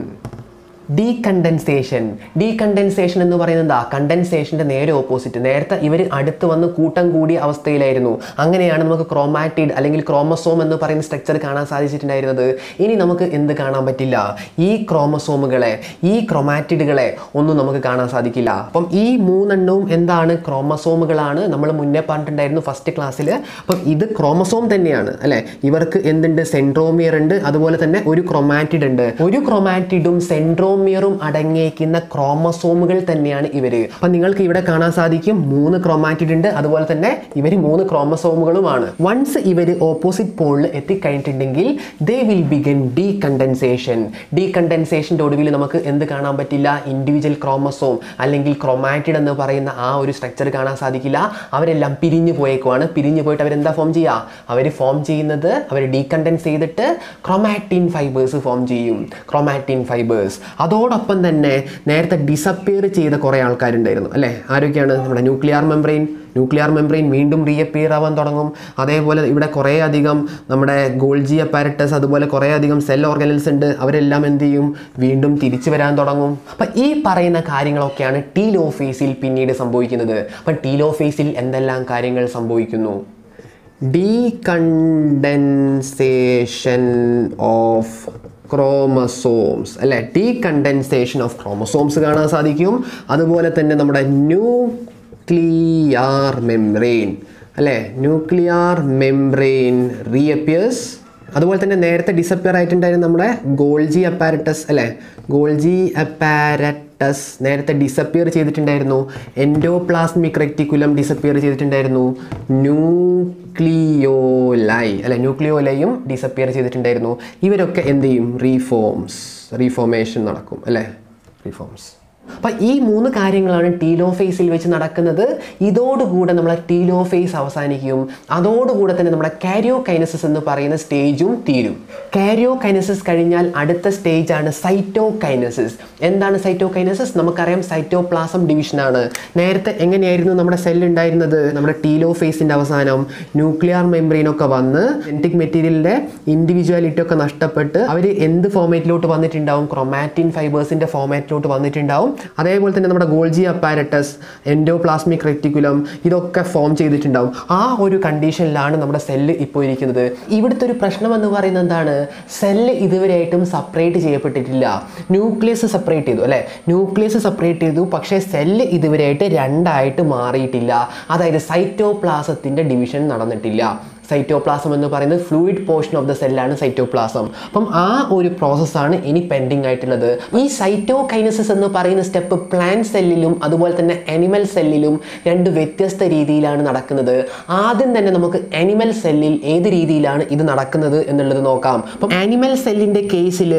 ഡീകണ്ടൻസേഷൻ ഡീകണ്ടൻസേഷൻ എന്ന് പറയുന്നത് എന്താ? കണ്ടൻസേഷന്റെ നേരെ ഓപ്പോസിറ്റ് നേരത്തെ ഇവർ അടുത്ത് വന്ന് കൂട്ടം കൂടിയ അവസ്ഥയിലായിരുന്നു. അങ്ങനെയാണ് നമുക്ക് ക്രോമാറ്റിഡ് അല്ലെങ്കിൽ ക്രോമസോം എന്ന് പറയുന്ന സ്ട്രക്ചർ കാണാൻ സാധിച്ചിട്ടുണ്ടായിരുന്നത്. ഇനി നമുക്ക് എന്ത് കാണാൻ പറ്റില്ല? ഈ ക്രോമസോമുകളെ ഈ ക്രോമാറ്റിഡുകളെ ഒന്നും നമുക്ക് കാണാൻ സാധിക്കില്ല. അപ്പം ഈ മൂന്നെണ്ണവും എന്താണ്? ക്രോമസോമുകളാണ് നമ്മൾ മുന്നേ പറഞ്ഞിട്ടുണ്ടായിരുന്നു ഫസ്റ്റ് ക്ലാസ്സിൽ അപ്പം ഇത് ക്രോമസോം തന്നെയാണ് അല്ലെ? ഇവർക്ക് എന്തുണ്ട്? സെൻട്രോമിയർ ഉണ്ട്. അതുപോലെ തന്നെ ഒരു ക്രോമാറ്റിഡ് ഉണ്ട്. ഒരു ക്രോമാറ്റിഡും ക്രൊമാറ്റിഡും സെൻട്രോമിയറും അടങ്ങിയിരിക്കുന്ന ക്രോമസോമുകൾ തന്നെയാണ് ഇവർ അപ്പം നിങ്ങൾക്ക് ഇവിടെ കാണാൻ സാധിക്കും മൂന്ന് ക്രോമാറ്റിഡ് ഉണ്ട്. അതുപോലെ തന്നെ ഇവർ മൂന്ന് ക്രോമസോമുകളുമാണ്. വൺസ് ഇവർ ഓപ്പോസിറ്റ് പോളിൽ എത്തിക്കഴിഞ്ഞിട്ടുണ്ടെങ്കിൽ they will begin decondensation ഡീ കണ്ടൻസേഷന്റെ ഒടുവിൽ നമുക്ക് എന്ത് കാണാൻ പറ്റില്ല? ഇൻഡിവിജ്വൽ ക്രോമസോം അല്ലെങ്കിൽ ക്രോമാറ്റിഡ് എന്ന് പറയുന്ന ആ ഒരു സ്ട്രക്ചർ കാണാൻ സാധിക്കില്ല. അവരെല്ലാം പിരിഞ്ഞു പോയേക്കുവാണ്. പിരിഞ്ഞു പോയിട്ട് അവരെന്താ ഫോം ചെയ്യുക അവർ ഫോം ചെയ്യുന്നത് അവർ ഡീകണ്ടൻസ് ചെയ്തിട്ട് ക്രോമാറ്റിൻ ഫൈബേഴ്സ് ഫോം ചെയ്യും. ക്രോമാറ്റിൻ ഫൈബേഴ്സ് അതോടൊപ്പം തന്നെ നേരത്തെ ഡിസപ്പിയർ ചെയ്ത കുറേ ആൾക്കാരുണ്ടായിരുന്നു അല്ലേ? ആരൊക്കെയാണ്? നമ്മുടെ ന്യൂക്ലിയർ മെംബ്രെയിൻ ന്യൂക്ലിയർ മെംബ്രെയിൻ വീണ്ടും റീഅപ്പിയർ ആവാൻ തുടങ്ങും. അതേപോലെ ഇവിടെ കുറേ അധികം നമ്മുടെ ഗോൾജി അപ്പാരറ്റസ് അതുപോലെ കുറേ അധികം സെൽ ഓർഗനൽസ് ഉണ്ട്. അവരെല്ലാം എന്ത് ചെയ്യും? വീണ്ടും തിരിച്ചു വരാൻ തുടങ്ങും. അപ്പം ഈ പറയുന്ന കാര്യങ്ങളൊക്കെയാണ് ടീലോഫേസിൽ പിന്നീട് സംഭവിക്കുന്നത്. അപ്പം ടീലോഫേസിൽ എന്തെല്ലാം കാര്യങ്ങൾ സംഭവിക്കുന്നു? ഡീകണ്ടൻസേഷൻ ഓഫ് ക്രോമസോംസ് അല്ലെ? ഡീകണ്ടൻസേഷൻ ഓഫ് ക്രോമസോംസ് കാണാൻ സാധിക്കും. അതുപോലെ തന്നെ നമ്മുടെ ന്യൂക്ലിയർ മെംബ്രെയിൻ അല്ലെ? ന്യൂക്ലിയർ മെംബ്രെയിൻ റീഅപ്പിയേഴ്സ് അതുപോലെ തന്നെ നേരത്തെ ഡിസപ്പിയർ ആയിട്ടുണ്ടായിരുന്ന നമ്മുടെ ഗോൾജി അപ്പാരറ്റസ് അല്ലെ? ഗോൾജി അപ്പാരറ്റസ് നേരത്തെ ഡിസപ്പിയർ ചെയ്തിട്ടുണ്ടായിരുന്നു. എൻഡോപ്ലാസ്മിക് റെക്ടിക്കുലം ഡിസപ്പിയർ ചെയ്തിട്ടുണ്ടായിരുന്നു. ന്യൂക്ലിയോലൈ അല്ല ന്യൂക്ലിയോലയും ഡിസപ്പിയർ ചെയ്തിട്ടുണ്ടായിരുന്നു. ഇവരൊക്കെ എന്ത് ചെയ്യും? റീഫോംസ് റീഫോമേഷൻ നടക്കും അല്ലേ? റീഫോംസ് അപ്പം ഈ മൂന്ന് കാര്യങ്ങളാണ് ടീലോഫേസിൽ വെച്ച് നടക്കുന്നത്. ഇതോടുകൂടെ നമ്മളെ ടീലോഫേസ് അവസാനിക്കും. അതോടുകൂടെ തന്നെ നമ്മുടെ കാരിയോ കൈനസിസ് എന്ന് പറയുന്ന സ്റ്റേജും തീരും. കാരിയോ കൈനസിസ് കഴിഞ്ഞാൽ അടുത്ത സ്റ്റേജ് ആണ് സൈറ്റോ കൈനസിസ് എന്താണ് സൈറ്റോ കൈനസിസ് നമുക്കറിയാം സൈറ്റോപ്ലാസം ഡിവിഷനാണ്. നേരത്തെ എങ്ങനെയായിരുന്നു നമ്മുടെ സെൽ ഉണ്ടായിരുന്നത്? നമ്മുടെ ടീലോ ഫേസിന്റെ അവസാനം ന്യൂക്ലിയർ മെമ്പറീനൊക്കെ വന്ന് ജനറ്റിക് മെറ്റീരിയലിന്റെ ഇൻഡിവിജ്വാലിറ്റി ഒക്കെ നഷ്ടപ്പെട്ട് അവർ എന്ത് ഫോമാറ്റിലോട്ട് വന്നിട്ടുണ്ടാവും? ക്രൊമാറ്റിൻ ഫൈബേഴ്സിന്റെ ഫോമാറ്റിലോട്ട് വന്നിട്ടുണ്ടാവും. അതേപോലെ തന്നെ നമ്മുടെ ഗോൾജി അപ്പാരറ്റസ് എൻഡോപ്ലാസ്മിക് റെറ്റിക്കുലം ഇതൊക്കെ ഫോം ചെയ്തിട്ടുണ്ടാവും. ആ ഒരു കണ്ടീഷനിലാണ് നമ്മുടെ സെല്ല് ഇപ്പോൾ ഇരിക്കുന്നത്. ഇവിടുത്തെ ഒരു പ്രശ്നം എന്ന് പറയുന്നത് എന്താണ്? സെല്ല് ഇതുവരെയായിട്ടും സെപ്പറേറ്റ് ചെയ്യപ്പെട്ടിട്ടില്ല. ന്യൂക്ലിയസ് സെപ്പറേറ്റ് ചെയ്തു അല്ലേ? ന്യൂക്ലിയസ് സെപ്പറേറ്റ് ചെയ്തു പക്ഷേ സെല്ല് ഇതുവരെയായിട്ട് രണ്ടായിട്ട് മാറിയിട്ടില്ല. അതായത് സൈറ്റോപ്ലാസത്തിന്റെ ഡിവിഷൻ നടന്നിട്ടില്ല. സൈറ്റോപ്ലാസം എന്ന് പറയുന്നത് ഫ്ലൂയിഡ് പോർഷൻ ഓഫ് ദ സെല്ലാണ് സൈറ്റോപ്ലാസം അപ്പം ആ ഒരു പ്രോസസ്സാണ് ഇനി പെൻഡിങ് ആയിട്ടുള്ളത്. ഈ സൈറ്റോകൈനസിസ് എന്ന് പറയുന്ന സ്റ്റെപ്പ് പ്ലാന്റ് സെല്ലിലും അതുപോലെ തന്നെ അനിമൽ സെല്ലിലും രണ്ട് വ്യത്യസ്ത രീതിയിലാണ് നടക്കുന്നത്. ആദ്യം തന്നെ നമുക്ക് അനിമൽ സെല്ലിൽ ഏത് രീതിയിലാണ് ഇത് നടക്കുന്നത് എന്നുള്ളത് നോക്കാം. അപ്പം ആനിമൽ സെല്ലിന്റെ കേസിൽ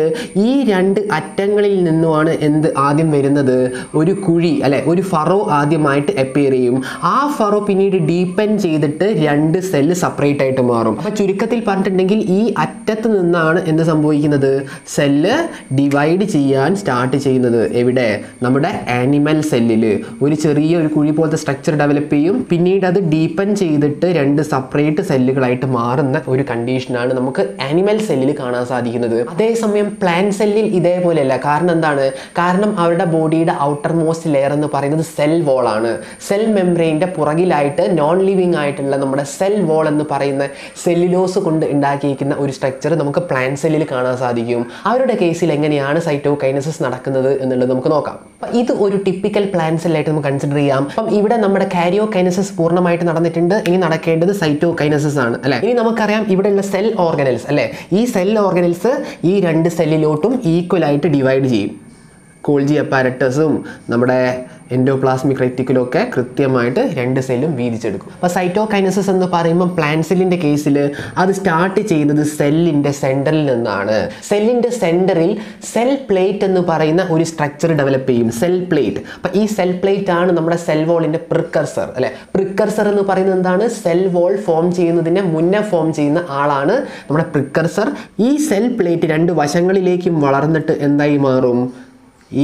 ഈ രണ്ട് അറ്റങ്ങളിൽ നിന്നുമാണ് എന്ത് ആദ്യം വരുന്നത്? ഒരു കുഴി അല്ലെ ഒരു ഫറോ ആദ്യമായിട്ട് അപ്പിയർ ചെയ്യും. ആ ഫറോ പിന്നീട് ഡീപ്പൻ ചെയ്തിട്ട് രണ്ട് സെല്ല് സെപ്പറേറ്റ് ആയിട്ട് മാറും. അപ്പൊ ചുരുക്കത്തിൽ പറഞ്ഞിട്ടുണ്ടെങ്കിൽ ഈ അറ്റത്ത് നിന്നാണ് എന്ത് സംഭവിക്കുന്നത്? സെല്ല് ഡിവൈഡ് ചെയ്യാൻ സ്റ്റാർട്ട് ചെയ്യുന്നത്. എവിടെ? നമ്മുടെ ആനിമൽ സെല്ലിൽ ഒരു ചെറിയ ഒരു കുഴി പോലത്തെ സ്ട്രക്ചർ ഡെവലപ്പ് ചെയ്യും. പിന്നീട് അത് ഡീപ്പൻ ചെയ്തിട്ട് രണ്ട് സെപ്പറേറ്റ് സെല്ലുകളായിട്ട് മാറുന്ന ഒരു കണ്ടീഷനാണ് നമുക്ക് ആനിമൽ സെല്ലിൽ കാണാൻ സാധിക്കുന്നത്. അതേസമയം പ്ലാൻ സെല്ലിൽ ഇതേപോലെയല്ല. കാരണം എന്താണ്? കാരണം അവരുടെ ബോഡിയുടെ ഔട്ടർ മോസ്റ്റ് ലെയർ എന്ന് പറയുന്നത് സെൽ വോളാണ് സെൽ മെംബ്രെയിന്റെ പുറകിലായിട്ട് നോൺ ലിവിങ് ആയിട്ടുള്ള നമ്മുടെ സെൽ വോൾ എന്ന് പറയുന്ന സെല്ലിലോസ് കൊണ്ട് ഉണ്ടാക്കിയിരിക്കുന്ന ഒരു സ്ട്രക്ചർ നമുക്ക് പ്ലാൻ സെല്ലിൽ കാണാൻ സാധിക്കും. അവരുടെ കേസിൽ എങ്ങനെയാണ് സൈറ്റോകൈനസിസ് നടക്കുന്നത് എന്നുള്ളത് നമുക്ക് നോക്കാം. ഇത് ഒരു ടിപ്പിക്കൽ പ്ലാൻ സെല്ലായിട്ട് നമുക്ക് കൺസിഡർ ചെയ്യാം. അപ്പം ഇവിടെ നമ്മുടെ കാരിയോ കൈനസിസ് പൂർണമായിട്ട് നടന്നിട്ടുണ്ട്. ഇനി നടക്കേണ്ടത് സൈറ്റോകൈനസിസ് ആണ് അല്ലെ? ഇനി നമുക്കറിയാം ഇവിടെയുള്ള സെൽ ഓർഗനൽസ് അല്ലെ? ഈ സെൽ ഓർഗനൽസ് ഈ രണ്ട് സെല്ലിലോട്ടും ഈക്വൽ ആയിട്ട് ഡിവൈഡ് ചെയ്യും. കോൾജി അപ്പാരറ്റസും നമ്മുടെ എൻഡോപ്ലാസ്മിക് റെറ്റിക്കലും ഒക്കെ കൃത്യമായിട്ട് രണ്ട് സെല്ലും വീതിച്ചെടുക്കും. അപ്പോൾ സൈറ്റോകൈനസിസ് എന്ന് പറയുമ്പോൾ പ്ലാന്റ് സെല്ലിന്റെ കേസിൽ അത് സ്റ്റാർട്ട് ചെയ്യുന്നത് സെല്ലിന്റെ സെന്ററിൽ നിന്നാണ്. സെല്ലിന്റെ സെന്ററിൽ സെൽ പ്ലേറ്റ് എന്ന് പറയുന്ന ഒരു സ്ട്രക്ചർ ഡെവലപ്പ് ചെയ്യും. സെൽ പ്ലേറ്റ് അപ്പോൾ ഈ സെൽ പ്ലേറ്റ് ആണ് നമ്മുടെ സെൽ വോളിന്റെ പ്രിക്കർസർ അല്ലെ? പ്രിക്കർസർ എന്ന് പറയുന്നത് എന്താണ്? സെൽ വോൾ ഫോം ചെയ്യുന്നതിനെ മുന്നേ ഫോം ചെയ്യുന്ന ആളാണ് നമ്മുടെ പ്രിക്കർസർ ഈ സെൽ പ്ലേറ്റ് രണ്ട് വശങ്ങളിലേക്കും വളർന്നിട്ട് എന്തായി മാറും?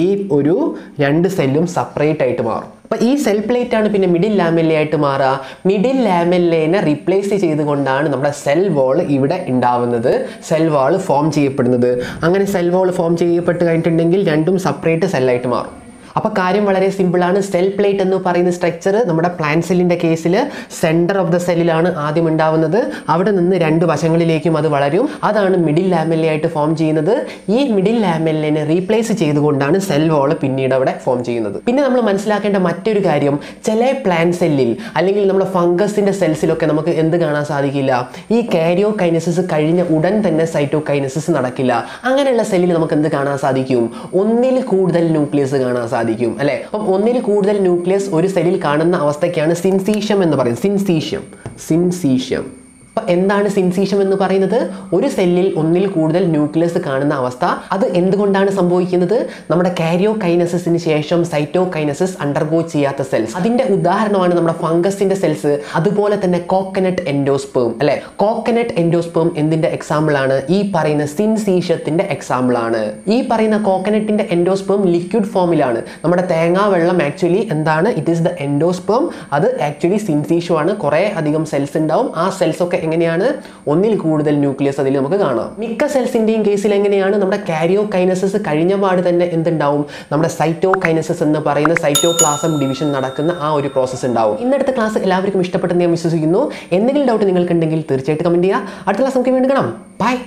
ഈ ഒരു രണ്ട് സെല്ലും സെപ്പറേറ്റ് ആയിട്ട് മാറും. അപ്പോൾ ഈ സെൽ പ്ലേറ്റ് ആണ് പിന്നെ മിഡിൽ ലാമെല്ലയായിട്ട് മാറുക മിഡിൽ ലാമെല്ലേനെ റീപ്ലേസ് ചെയ്തുകൊണ്ടാണ് നമ്മുടെ സെൽ വാൾ ഇവിടെ ഉണ്ടാവുന്നത്. സെൽ വാൾ ഫോം ചെയ്യപ്പെടുന്നത്. അങ്ങനെ സെൽ വാൾ ഫോം ചെയ്യപ്പെട്ട് കഴിഞ്ഞിട്ടുണ്ടെങ്കിൽ രണ്ടും സെപ്പറേറ്റ് സെല്ലായിട്ട് മാറും. അപ്പോൾ കാര്യം വളരെ സിമ്പിളാണ് സെൽ പ്ലേറ്റ് എന്ന് പറയുന്ന സ്ട്രക്ചർ നമ്മുടെ പ്ലാന്റ് സെല്ലിന്റെ കേസിൽ സെന്റർ ഓഫ് ദ സെല്ലിലാണ് ആദ്യം ഉണ്ടാവുന്നത്. അവിടെ നിന്ന് രണ്ട് വശങ്ങളിലേക്കും അത് വളരും. അതാണ് മിഡിൽ ലാമെല്ലയായിട്ട് ഫോം ചെയ്യുന്നത്. ഈ മിഡിൽ ലാമെല്ലിനെ റീപ്ലേസ് ചെയ്തുകൊണ്ടാണ് സെൽ വാൾ പിന്നീട് അവിടെ ഫോം ചെയ്യുന്നത്. പിന്നെ നമ്മൾ മനസ്സിലാക്കേണ്ട മറ്റൊരു കാര്യം ചില പ്ലാന്റ് സെല്ലിൽ അല്ലെങ്കിൽ നമ്മുടെ ഫംഗസിന്റെ സെൽസിലൊക്കെ നമുക്ക് എന്ത് കാണാൻ സാധിക്കില്ല? ഈ കാരിയോ കൈനസിസ് കഴിഞ്ഞ ഉടൻ തന്നെ സൈറ്റോ കൈനസിസ് നടക്കില്ല. അങ്ങനെയുള്ള സെല്ലിൽ നമുക്ക് എന്ത് കാണാൻ സാധിക്കും? ഒന്നിൽ കൂടുതൽ ന്യൂക്ലിയസ് കാണാൻ സാധിക്കും. അല്ലേ? അപ്പം ഒന്നിൽ കൂടുതൽ ന്യൂക്ലിയസ് ഒരു സെല്ലിൽ കാണുന്ന അവസ്ഥയ്ക്കാണ് സിൻസീഷ്യം എന്ന് പറയുന്നത്. സിൻസീഷ്യം. സിൻസീഷ്യം. എന്താണ് സിൻസീഷം എന്ന് പറയുന്നത്? ഒരു സെല്ലിൽ ഒന്നിൽ കൂടുതൽ ന്യൂക്ലിയസ് കാണുന്ന അവസ്ഥ. അത് എന്തുകൊണ്ടാണ് സംഭവിക്കുന്നത്? നമ്മുടെ കാരിയോ കൈനസിന് ശേഷം സൈറ്റോ കൈനസിസ് അണ്ടർഗോ ചെയ്യാത്ത സെൽസ് അതിന്റെ ഉദാഹരണമാണ് നമ്മുടെ ഫംഗസിന്റെ സെൽസ് അതുപോലെ തന്നെ കോക്കനട്ട് എൻഡോസ്പേം. അല്ലെ? കോക്കനട്ട് എൻഡോസ്പേം എന്തിന്റെ എക്സാമ്പിൾ ആണ്? ഈ പറയുന്ന സിൻസീഷത്തിന്റെ എക്സാമ്പിൾ ആണ്. ഈ പറയുന്ന കോക്കനട്ടിന്റെ എൻഡോസ്പേം ലിക്വിഡ് ഫോമിലാണ് നമ്മുടെ തേങ്ങാ വെള്ളം ആക്ച്വലി എന്താണ്? ഇറ്റ് ഈസ് ദ എൻഡോസ്പേം അത് ആക്ച്വലി സിൻസീഷു ആണ്. കുറേ അധികം സെൽസ് ഉണ്ടാവും. ആ സെൽസ് ഒക്കെ എങ്ങനെയാണ് ഒന്നിൽ കൂടുതൽ ന്യൂക്ലിയസ് അതിൽ നമുക്ക് കാണാം. മിക്ക സെൽസിന്റെയും കേസിൽ എങ്ങനെയാണ് നമ്മുടെ കാരിയോ കൈനസസ് കഴിഞ്ഞ പാട് തന്നെ എന്തുണ്ടാവും? നമ്മുടെ സൈറ്റോ കൈനസസ് എന്ന് പറയുന്ന സൈറ്റോ സൈറ്റോപ്ലാസം ഡിവിഷൻ നടക്കുന്ന ആ ഒരു പ്രോസസ്സ് ഉണ്ടാവും. ഇന്നത്തെ ക്ലാസ് എല്ലാവർക്കും ഇഷ്ടപ്പെട്ടെന്ന് ഞാൻ വിശ്വസിക്കുന്നു. എന്തെങ്കിലും ഡൗട്ട് നിങ്ങൾക്കുണ്ടെങ്കിൽ തീർച്ചയായിട്ടും കമന്റ് ചെയ്യുക. അടുത്ത ക്ലാസ് നമുക്ക് വേണ്ടി കാണാം. ബൈ